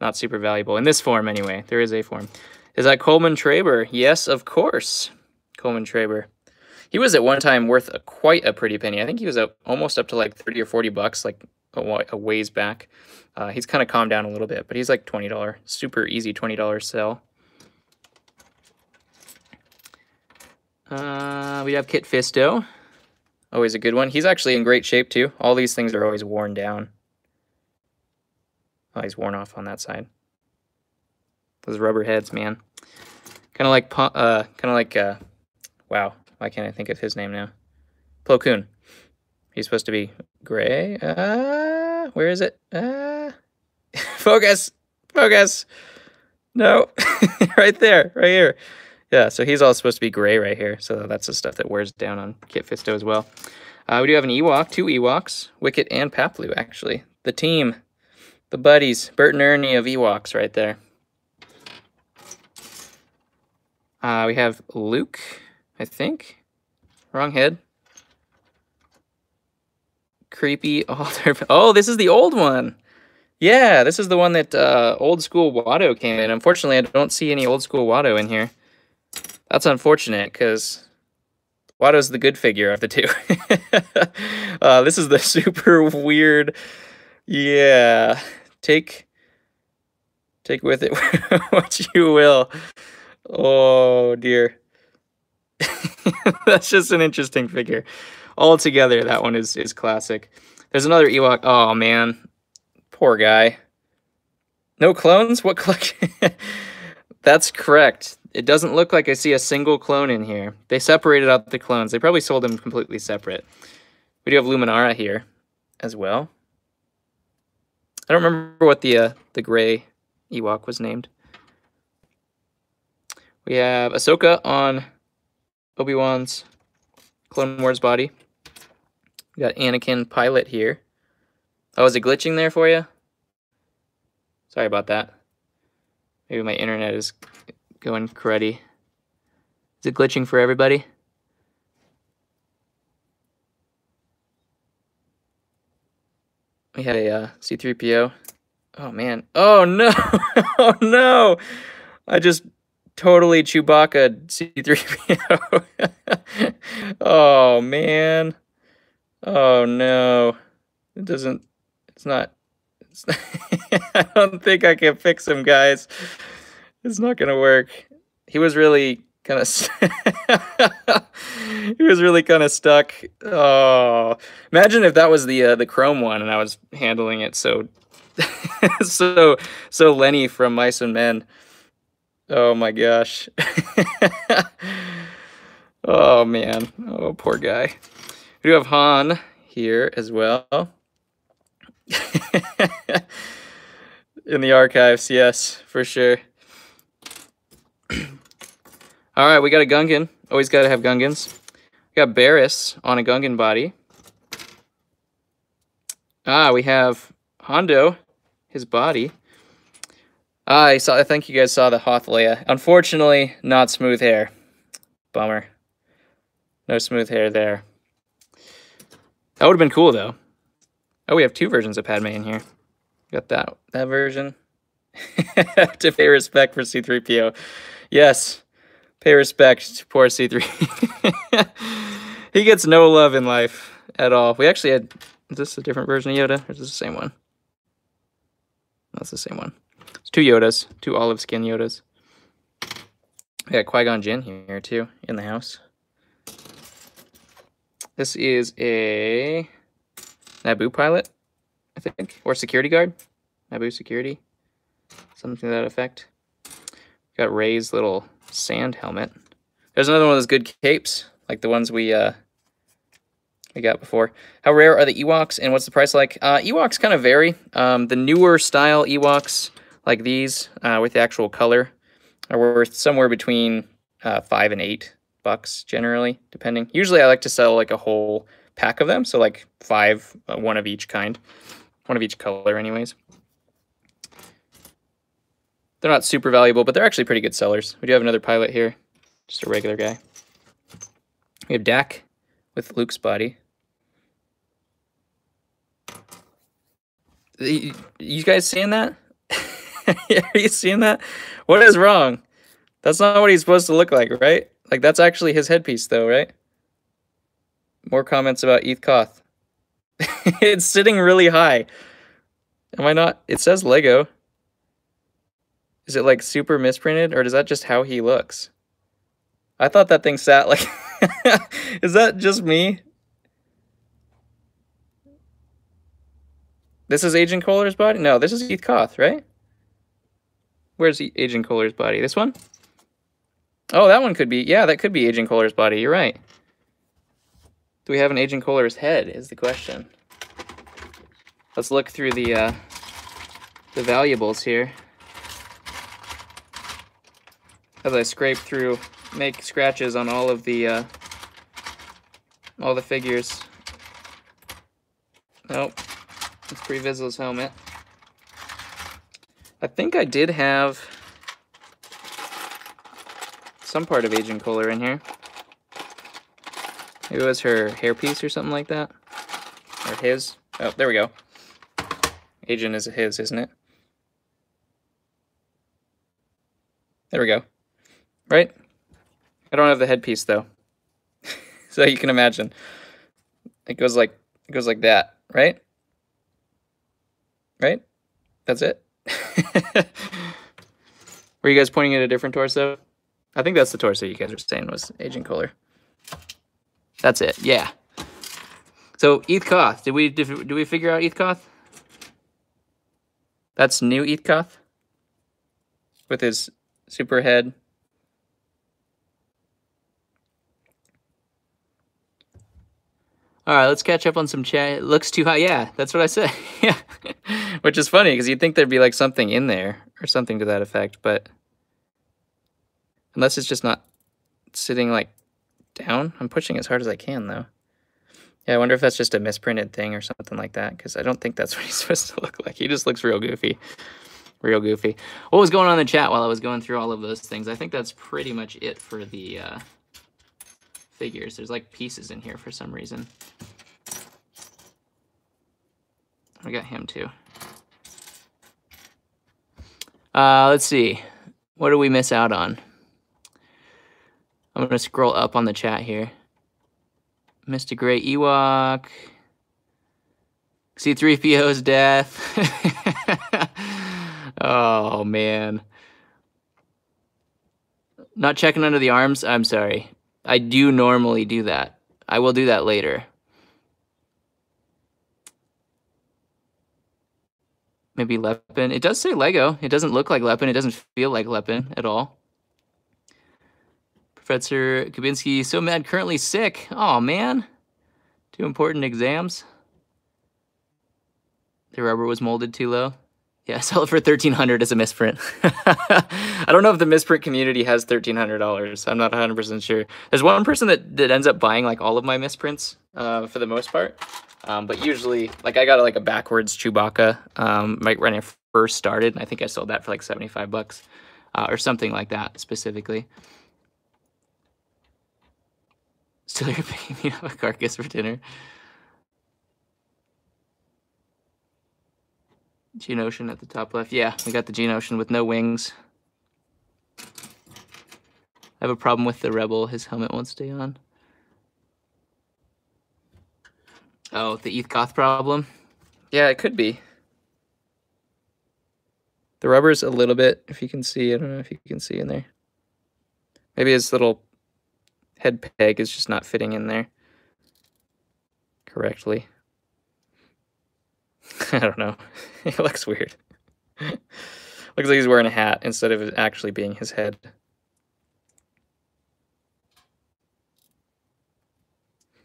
not super valuable in this form anyway. There is a form. Is that Coleman Trebor? Yes, of course. Coleman Trebor. He was at one time worth a, quite a pretty penny. I think he was up, almost up to like 30 or 40 bucks, like a, ways back. Uh, he's kind of calmed down a little bit, but he's like $20. Super easy $20 sell. Uh, we have Kit Fisto. Always a good one. He's actually in great shape too. All these things are always worn down. Oh, he's worn off on that side. Those rubber heads, man. Kind of like, uh, kind of like, uh, wow. Why can't I think of his name now? Plo Koon. He's supposed to be gray. Uh, where is it? Uh, focus, focus. No, right there, right here. Yeah, so he's all supposed to be gray right here. So that's the stuff that wears down on Kit Fisto as well. Uh, we do have an Ewok, two Ewoks, Wicket and Paploo, actually. The team, the buddies, Bert and Ernie of Ewoks right there. Uh, we have Luke, I think. Wrong head. Creepy altar. Oh, this is the old one. Yeah, this is the one that uh, old school Watto came in. Unfortunately, I don't see any old school Watto in here. That's unfortunate because Watto's the good figure of the two. uh, this is the super weird. Yeah, take take with it what you will. Oh dear. That's just an interesting figure. Altogether, that one is is classic. There's another Ewok. Oh man, poor guy. No clones? What collection? That's correct. It doesn't look like I see a single clone in here. They separated out the clones. They probably sold them completely separate. We do have Luminara here as well. I don't remember what the uh, the gray Ewok was named. We have Ahsoka on Obi-Wan's Clone Wars body. We got Anakin Pilot here. Oh, is it glitching there for you? Sorry about that. Maybe my internet is going cruddy. Is it glitching for everybody? We had a uh, C3PO. Oh man. Oh no! oh no! I just totally Chewbacca C3PO. oh man. Oh no. It doesn't it's not, it's not I don't think I can fix him, guys. It's not to work. He was really kind of he was really kind of stuck. Oh, imagine if that was the uh, the chrome one and I was handling it so so so Lenny from Mice and Men. Oh my gosh. oh man. Oh poor guy. We do have Han here as well. In the archives, yes, for sure. All right, we got a Gungan. Always got to have Gungans. We got Barriss on a Gungan body. Ah, we have Hondo, his body. Ah, I saw. I think you guys saw the Hoth Leia. Unfortunately, not smooth hair. Bummer. No smooth hair there. That would have been cool though. Oh, we have two versions of Padme in here. Got that that version. to pay respect for C3PO. Yes. Pay respect to poor C3. he gets no love in life at all. We actually had is this a different version of Yoda? Or is this the same one? That's the same one. It's two Yodas, two olive skin Yodas. We got Qui-Gon Jinn here too, in the house. This is a Naboo pilot, I think, or security guard. Naboo security, something to that effect. Got Rey's little sand helmet. There's another one of those good capes, like the ones we uh, we got before. How rare are the Ewoks, and what's the price like? Uh, Ewoks kind of vary. Um, the newer style Ewoks, like these, uh, with the actual color, are worth somewhere between uh, five and eight bucks generally, depending. Usually, I like to sell like a whole pack of them. So like five, uh, one of each kind, one of each color anyways. They're not super valuable, but they're actually pretty good sellers. We do have another pilot here, just a regular guy. We have Dak with Luke's body. You guys seeing that? Are you seeing that? What is wrong? That's not what he's supposed to look like, right? Like, that's actually his headpiece, though, right? More comments about Eeth Koth. it's sitting really high. Am I not? It says Lego. Is it like super misprinted or is that just how he looks? I thought that thing sat like. is that just me? This is Agent Kohler's body? No, this is Eeth Koth, right? Where's Agent Kohler's body? This one? Oh, that one could be. Yeah, that could be Agent Kohler's body. You're right. Do we have an Agent Kohler's head is the question. Let's look through the uh, the valuables here. As I scrape through, make scratches on all of the uh, all the figures. Nope, it's Pre Vizsla's helmet. I think I did have some part of Agent Kohler in here. Maybe it was her hairpiece or something like that. Or his. Oh, there we go. Agent is his, isn't it? There we go. Right? I don't have the headpiece though. so you can imagine. It goes like it goes like that, right? Right? That's it. Were you guys pointing at a different torso? I think that's the torso you guys were saying was Agent Kohler. That's it. Yeah. So Eeth Koth, did we did we figure out Eeth Koth? That's new Eeth Koth with his super head. All right, let's catch up on some chat. Looks too high. Yeah, that's what I said. yeah, which is funny because you'd think there'd be like something in there or something to that effect, but unless it's just not sitting like down. I'm pushing as hard as I can, though. Yeah, I wonder if that's just a misprinted thing or something like that, because I don't think that's what he's supposed to look like. He just looks real goofy. Real goofy. What was going on in the chat while I was going through all of those things? I think that's pretty much it for the uh, figures. There's like pieces in here for some reason. I got him too. Uh, let's see. What do we miss out on? I'm going to scroll up on the chat here. Mr. Gray Ewok. C3PO's death. oh, man. Not checking under the arms? I'm sorry. I do normally do that. I will do that later. Maybe Lepin. It does say Lego. It doesn't look like Lepin. It doesn't feel like Lepin at all. Professor Kubinski, so mad, currently sick. Oh, man. Two important exams. The rubber was molded too low. Yeah, sell it for thirteen hundred as a misprint. I don't know if the misprint community has thirteen hundred dollars. I'm not hundred percent sure. There's one person that, that ends up buying like all of my misprints uh, for the most part, um, but usually like I got like a backwards Chewbacca um, right when I first started. And I think I sold that for like seventy five bucks uh, or something like that specifically. Still you're picking me up a carcass for dinner. Geonosian at the top left. Yeah, we got the Geonosian with no wings. I have a problem with the Rebel. His helmet won't stay on. Oh, the Eeth Koth problem? Yeah, it could be. The rubber's a little bit, if you can see. I don't know if you can see in there. Maybe his little head peg is just not fitting in there correctly. I don't know. it looks weird. looks like he's wearing a hat instead of actually being his head.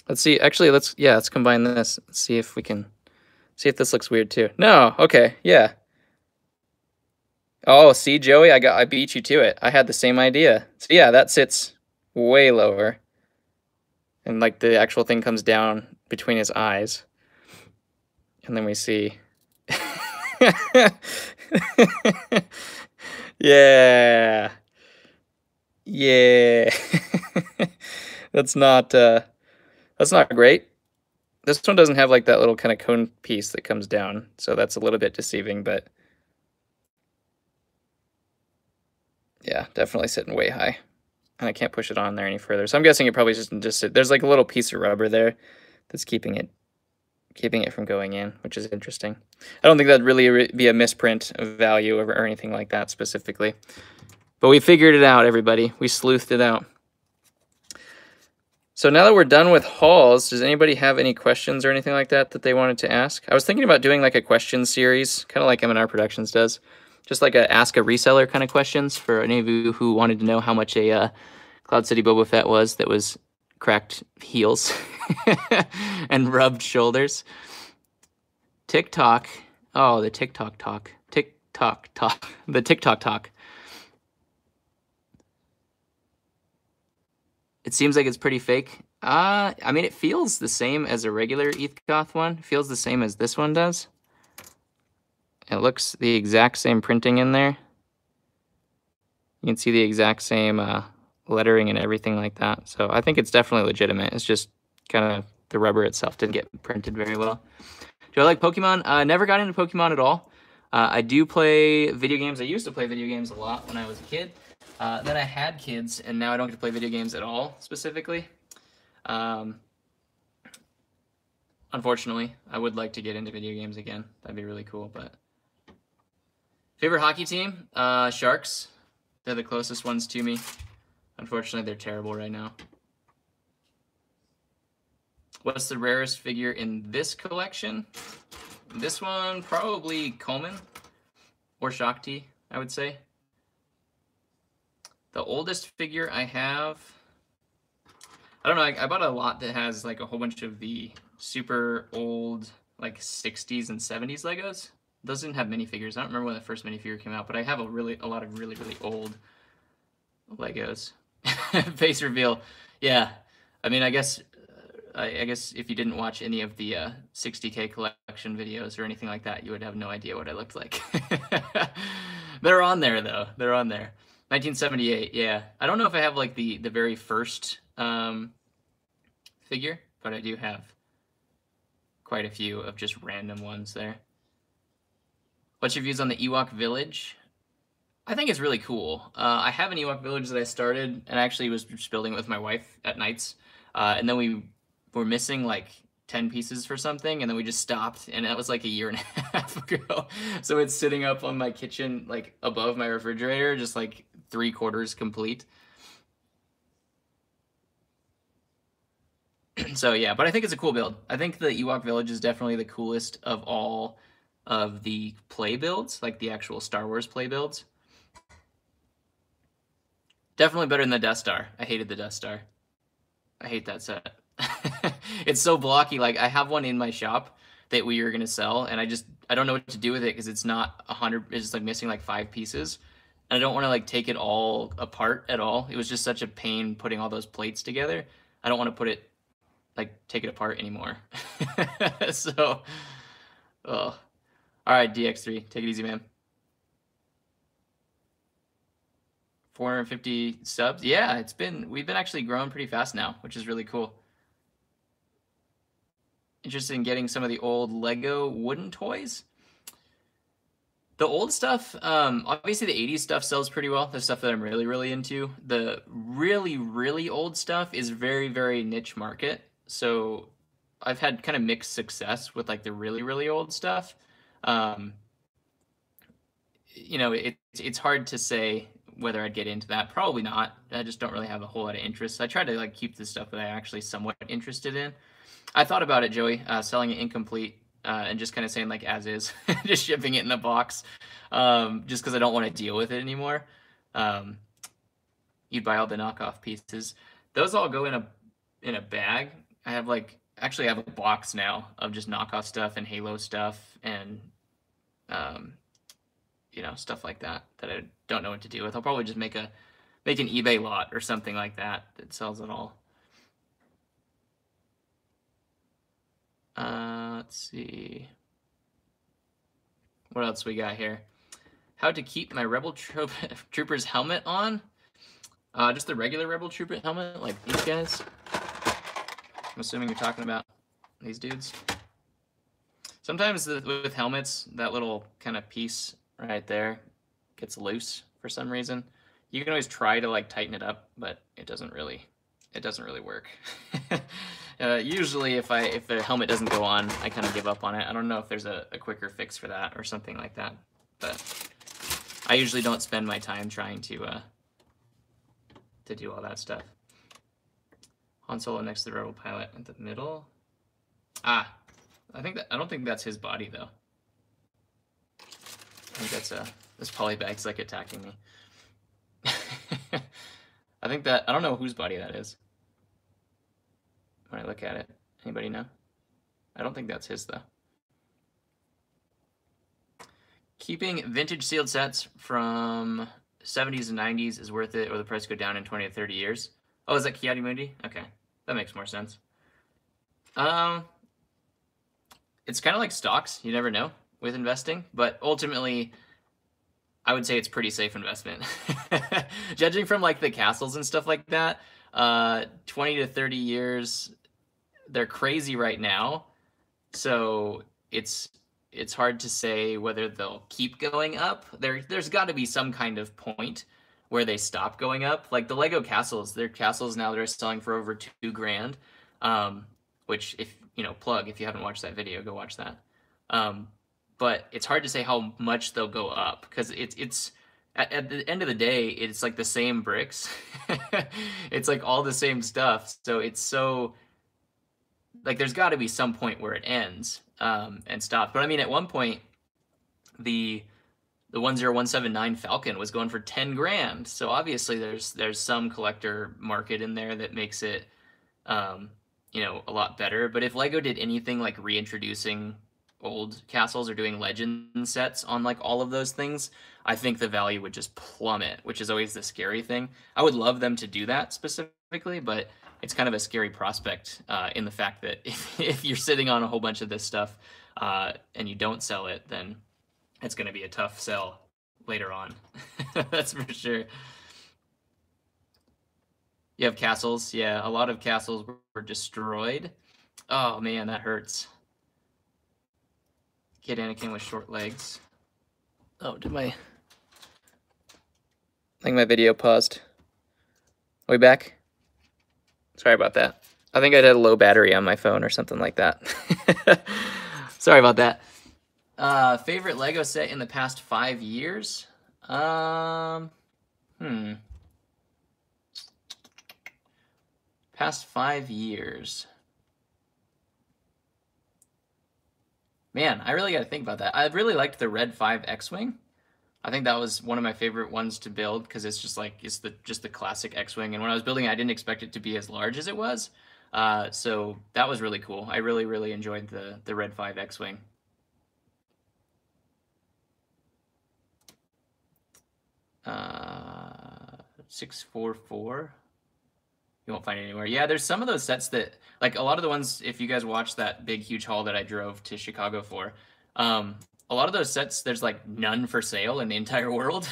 Let's see. Actually, let's yeah, let's combine this. Let's see if we can see if this looks weird too. No, okay, yeah. Oh, see, Joey, I got I beat you to it. I had the same idea. So yeah, that sits way lower. And like the actual thing comes down between his eyes. And then we see. yeah. Yeah. that's not uh that's not great. This one doesn't have like that little kind of cone piece that comes down, so that's a little bit deceiving, but yeah, definitely sitting way high and I can't push it on there any further. So I'm guessing it probably just just there's like a little piece of rubber there that's keeping it keeping it from going in, which is interesting. I don't think that'd really be a misprint value or, or anything like that specifically. But we figured it out, everybody. We sleuthed it out. So now that we're done with hauls, does anybody have any questions or anything like that that they wanted to ask? I was thinking about doing like a question series, kind of like M&R Productions does just like a ask a reseller kind of questions for any of you who wanted to know how much a uh, Cloud City Boba Fett was that was cracked heels and rubbed shoulders. TikTok. Oh, the TikTok talk. TikTok talk. The TikTok talk. It seems like it's pretty fake. Uh, I mean, it feels the same as a regular Eeth Koth one. It feels the same as this one does. It looks the exact same printing in there. You can see the exact same uh, lettering and everything like that. So I think it's definitely legitimate. It's just kind of the rubber itself didn't get printed very well. Do I like Pokemon? I uh, never got into Pokemon at all. Uh, I do play video games. I used to play video games a lot when I was a kid. Uh, then I had kids, and now I don't get to play video games at all, specifically. Um, unfortunately, I would like to get into video games again. That'd be really cool, but... Favorite hockey team? Uh, Sharks. They're the closest ones to me. Unfortunately, they're terrible right now. What's the rarest figure in this collection? This one, probably Coleman or Shaak Ti, I would say. The oldest figure I have, I don't know, I, I bought a lot that has like a whole bunch of the super old like 60s and 70s Legos. Those didn't have minifigures. I don't remember when the first minifigure came out, but I have a really a lot of really really old Legos. Face reveal. Yeah. I mean, I guess I, I, guess if you didn't watch any of the uh, 60k collection videos or anything like that, you would have no idea what I looked like. They're on there though. They're on there. 1978. Yeah. I don't know if I have like the the very first um, figure, but I do have quite a few of just random ones there. What's your views on the Ewok Village? I think it's really cool. Uh, I have an Ewok village that I started, and actually was just building it with my wife at nights. Uh, and then we were missing like 10 pieces for something, and then we just stopped, and that was like a year and a half ago. so it's sitting up on my kitchen, like above my refrigerator, just like three quarters complete. so yeah, but I think it's a cool build. I think the Ewok village is definitely the coolest of all of the play builds, like the actual Star Wars play builds. Definitely better than the Death Star. I hated the Death Star. I hate that set. it's so blocky. Like I have one in my shop that we are gonna sell, and I just I don't know what to do with it because it's not a hundred. It's just like missing like five pieces, and I don't want to like take it all apart at all. It was just such a pain putting all those plates together. I don't want to put it like take it apart anymore. so, oh, all right, DX3, take it easy, man. 450 subs. Yeah, it's been we've been actually growing pretty fast now, which is really cool. Interested in getting some of the old Lego wooden toys. The old stuff, um, obviously the 80s stuff sells pretty well. The stuff that I'm really, really into. The really, really old stuff is very, very niche market. So I've had kind of mixed success with like the really, really old stuff. Um, you know, it, it's hard to say whether I'd get into that. Probably not. I just don't really have a whole lot of interest. I try to like keep the stuff that I actually somewhat interested in. I thought about it, Joey, uh, selling it incomplete uh, and just kind of saying like as is, just shipping it in a box, um, just because I don't want to deal with it anymore. Um, you'd buy all the knockoff pieces. Those all go in a in a bag. I have like actually I have a box now of just knockoff stuff and Halo stuff and um, you know stuff like that that I don't know what to do with. I'll probably just make a make an eBay lot or something like that that sells it all. Uh, let's see. What else we got here? How to keep my Rebel Troop Trooper's helmet on? Uh, just the regular Rebel Trooper helmet, like these guys. I'm assuming you're talking about these dudes. Sometimes the, with helmets, that little kind of piece right there gets loose for some reason. You can always try to like tighten it up, but it doesn't really, it doesn't really work. uh, usually if I, if the helmet doesn't go on, I kind of give up on it. I don't know if there's a, a quicker fix for that or something like that, but I usually don't spend my time trying to, uh, to do all that stuff. Han Solo next to the rebel pilot in the middle. Ah, I think that I don't think that's his body though. I think that's a this polybag's like attacking me. I think that I don't know whose body that is. when I look at it. Anybody know? I don't think that's his though. Keeping vintage sealed sets from 70s and 90s is worth it, or the price go down in 20 to 30 years. Oh, is that Ki-Adi Mundi? Okay, that makes more sense. Um, it's kind of like stocks. You never know with investing, but ultimately, I would say it's pretty safe investment. Judging from like the castles and stuff like that, uh, 20 to 30 years, they're crazy right now. So it's it's hard to say whether they'll keep going up. There there's got to be some kind of point where they stop going up. Like the Lego castles, their castles now they're selling for over two grand. Um, which if you know plug if you haven't watched that video, go watch that. Um, but it's hard to say how much they'll go up because it's it's at, at, the end of the day it's like the same bricks. it's like all the same stuff. So it's so like there's got to be some point where it ends um, and stops. But I mean, at one point, the the one zero one seven nine Falcon was going for ten grand. So obviously, there's there's some collector market in there that makes it, um, you know, a lot better. But if Lego did anything like reintroducing old castles or doing legend sets on like all of those things, I think the value would just plummet, which is always the scary thing. I would love them to do that specifically, but it's kind of a scary prospect uh, in the fact that if, if you're sitting on a whole bunch of this stuff uh, and you don't sell it, then it's going to be a tough sell later on. That's for sure. You have castles. Yeah, a lot of castles were destroyed. Oh man, that hurts. Kid Anakin with short legs. Oh, did my... I think my video paused. Are we back? Sorry about that. I think I had a low battery on my phone or something like that. Sorry about that. Uh, favorite Lego set in the past five years? Um, hmm. Past five years. Man, I really got to think about that. I really liked the Red 5 X-Wing. I think that was one of my favorite ones to build because it's just like it's the just the classic X-wing. And when I was building, it, I didn't expect it to be as large as it was. Uh, so that was really cool. I really really enjoyed the the Red Five X-wing. Uh, six four four. You won't find it anywhere. Yeah, there's some of those sets that like a lot of the ones. If you guys watch that big huge haul that I drove to Chicago for, um, a lot of those sets there's like none for sale in the entire world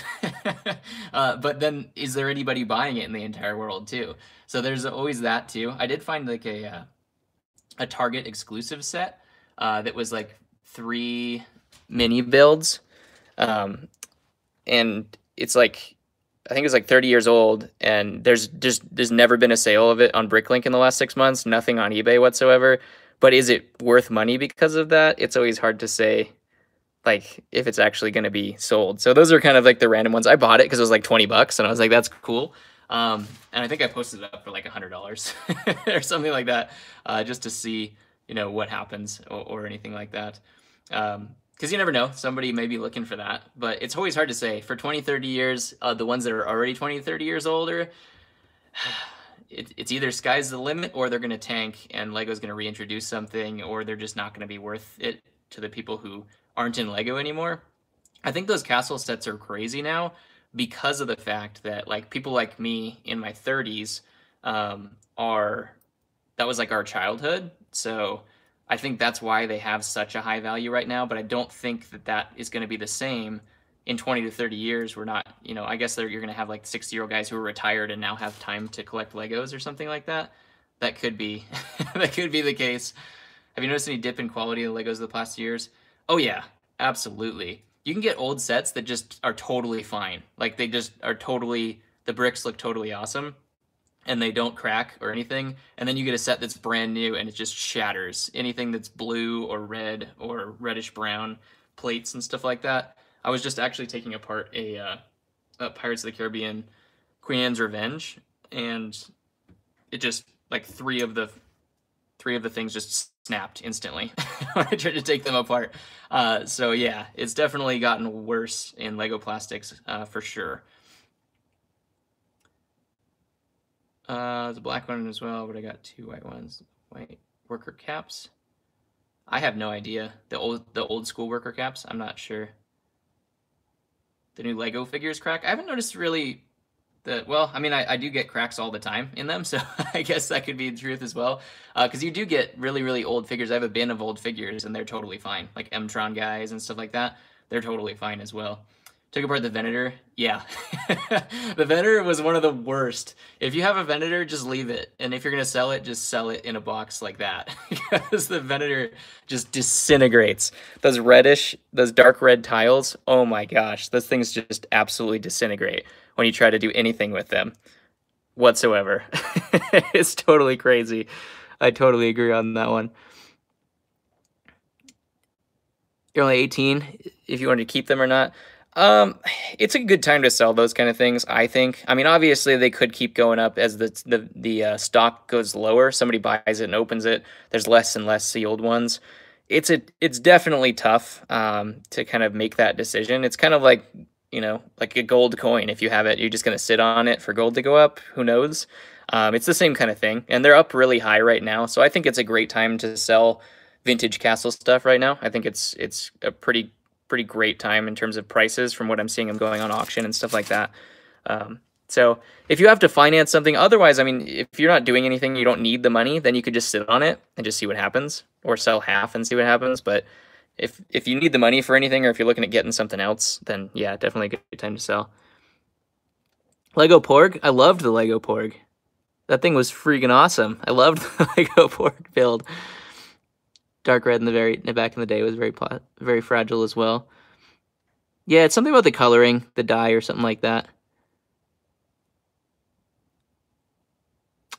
uh, but then is there anybody buying it in the entire world too so there's always that too i did find like a uh, a target exclusive set uh, that was like three mini builds um, and it's like i think it's like 30 years old and there's just there's never been a sale of it on bricklink in the last six months nothing on ebay whatsoever but is it worth money because of that it's always hard to say like if it's actually going to be sold. So those are kind of like the random ones. I bought it because it was like 20 bucks and I was like, that's cool. Um, and I think I posted it up for like a hundred dollars or something like that, uh, just to see, you know, what happens or, or anything like that. Um, cause you never know, somebody may be looking for that, but it's always hard to say for 20, 30 years, uh, the ones that are already 20, 30 years older, it, it's either sky's the limit or they're going to tank and Lego's going to reintroduce something or they're just not going to be worth it to the people who aren't in Lego anymore. I think those castle sets are crazy now because of the fact that like people like me in my 30s um, are that was like our childhood. So I think that's why they have such a high value right now. But I don't think that that is going to be the same in 20 to 30 years. We're not, you know, I guess you're going to have like 60 year old guys who are retired and now have time to collect Legos or something like that. That could be that could be the case. Have you noticed any dip in quality of the Legos the past years? Oh yeah, absolutely. You can get old sets that just are totally fine. Like they just are totally the bricks look totally awesome and they don't crack or anything. And then you get a set that's brand new and it just shatters. Anything that's blue or red or reddish brown plates and stuff like that. I was just actually taking apart a, uh, a Pirates of the Caribbean Queen Anne's Revenge and it just like three of the three of the things just snapped instantly when I tried to take them apart. Uh, so yeah, it's definitely gotten worse in Lego plastics uh, for sure. Uh, there's a black one as well, but I got two white ones. White worker caps? I have no idea. The old the old school worker caps? I'm not sure. The new Lego figures crack? I haven't noticed really the well, I mean I, I do get cracks all the time in them, so I guess that could be the truth as well. because uh, you do get really, really old figures. I have a bin of old figures and they're totally fine. Like M-Tron guys and stuff like that. They're totally fine as well. Took apart the Venator. Yeah. the Venator was one of the worst. If you have a Venator, just leave it. And if you're going to sell it, just sell it in a box like that. because the Venator just disintegrates. Those reddish, those dark red tiles, oh my gosh. Those things just absolutely disintegrate when you try to do anything with them whatsoever. it's totally crazy. I totally agree on that one. You're only 18 if you want to keep them or not. Um, it's a good time to sell those kind of things. I think. I mean, obviously they could keep going up as the the the uh, stock goes lower. Somebody buys it and opens it. There's less and less sealed ones. It's a it's definitely tough um, to kind of make that decision. It's kind of like you know like a gold coin. If you have it, you're just gonna sit on it for gold to go up. Who knows? Um, it's the same kind of thing, and they're up really high right now. So I think it's a great time to sell vintage castle stuff right now. I think it's it's a pretty pretty great time in terms of prices from what I'm seeing them going on auction and stuff like that. Um, so if you have to finance something, otherwise, I mean, if you're not doing anything, you don't need the money, then you could just sit on it and just see what happens, or sell half and see what happens. But if if you need the money for anything, or if you're looking at getting something else, then yeah, definitely a good time to sell. Lego Porg, I loved the Lego Porg. That thing was freaking awesome. I loved the Lego Porg build dark red in the very back in the day was very very fragile as well. Yeah, it's something about the coloring, the dye, or something like that.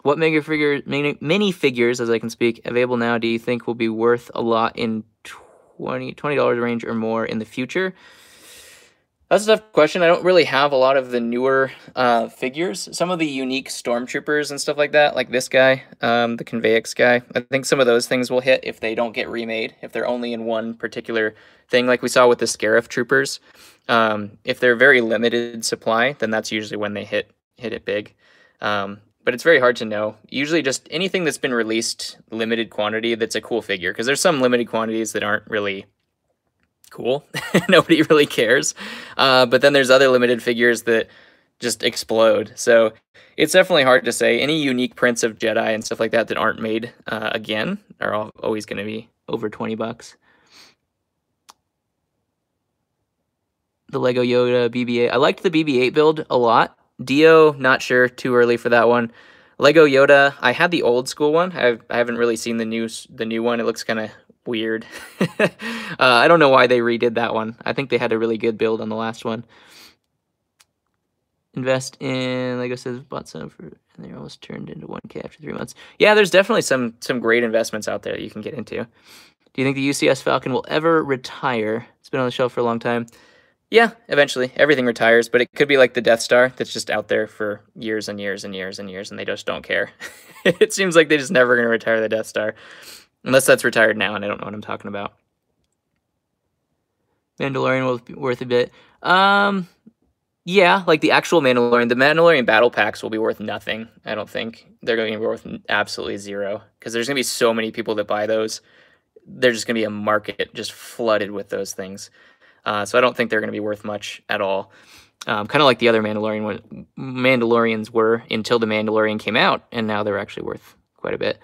What mega figure, mini, mini figures, as I can speak, available now do you think will be worth a lot in 20 $20 range or more in the future? That's a tough question. I don't really have a lot of the newer uh, figures. Some of the unique stormtroopers and stuff like that, like this guy, um, the Convex guy. I think some of those things will hit if they don't get remade. If they're only in one particular thing, like we saw with the Scarif troopers. Um, if they're very limited supply, then that's usually when they hit hit it big. Um, but it's very hard to know. Usually, just anything that's been released limited quantity that's a cool figure, because there's some limited quantities that aren't really cool. Nobody really cares. Uh, but then there's other limited figures that just explode. So it's definitely hard to say. Any unique prints of Jedi and stuff like that that aren't made uh, again are all, always going to be over 20 bucks. The Lego Yoda BB-8. I liked the BB-8 build a lot. D-O, not sure. Too early for that one. Lego Yoda. I had the old school one. I've, I haven't really seen the new the new one. It looks kind of weird. uh, I don't know why they redid that one. I think they had a really good build on the last one. Invest in Lego says bought some for and they almost turned into 1K after three months. Yeah, there's definitely some some great investments out there that you can get into. Do you think the UCS Falcon will ever retire? It's been on the shelf for a long time. Yeah, eventually. Everything retires, but it could be like the Death Star that's just out there for years and years and years and years and they just don't care. it seems like they're just never going to retire the Death Star. Unless that's retired now and I don't know what I'm talking about. Mandalorian will be worth a bit. Um, yeah, like the actual Mandalorian. The Mandalorian battle packs will be worth nothing, I don't think. They're going to be worth absolutely zero because there's going to be so many people that buy those. There's just going to be a market just flooded with those things. Uh, so I don't think they're going to be worth much at all. Um, kind of like the other Mandalorian Mandalorians were until the Mandalorian came out, and now they're actually worth quite a bit.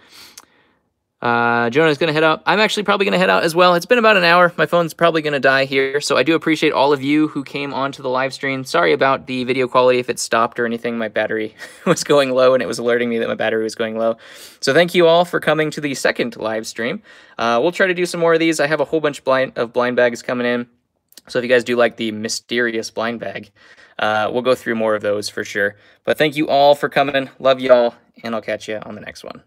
Uh, Jonah's going to head out. I'm actually probably going to head out as well. It's been about an hour. My phone's probably going to die here. So I do appreciate all of you who came onto the live stream. Sorry about the video quality if it stopped or anything. My battery was going low and it was alerting me that my battery was going low. So thank you all for coming to the second live stream. Uh, we'll try to do some more of these. I have a whole bunch of blind, of blind bags coming in. So if you guys do like the mysterious blind bag, uh, we'll go through more of those for sure. But thank you all for coming. Love y'all, and I'll catch you on the next one.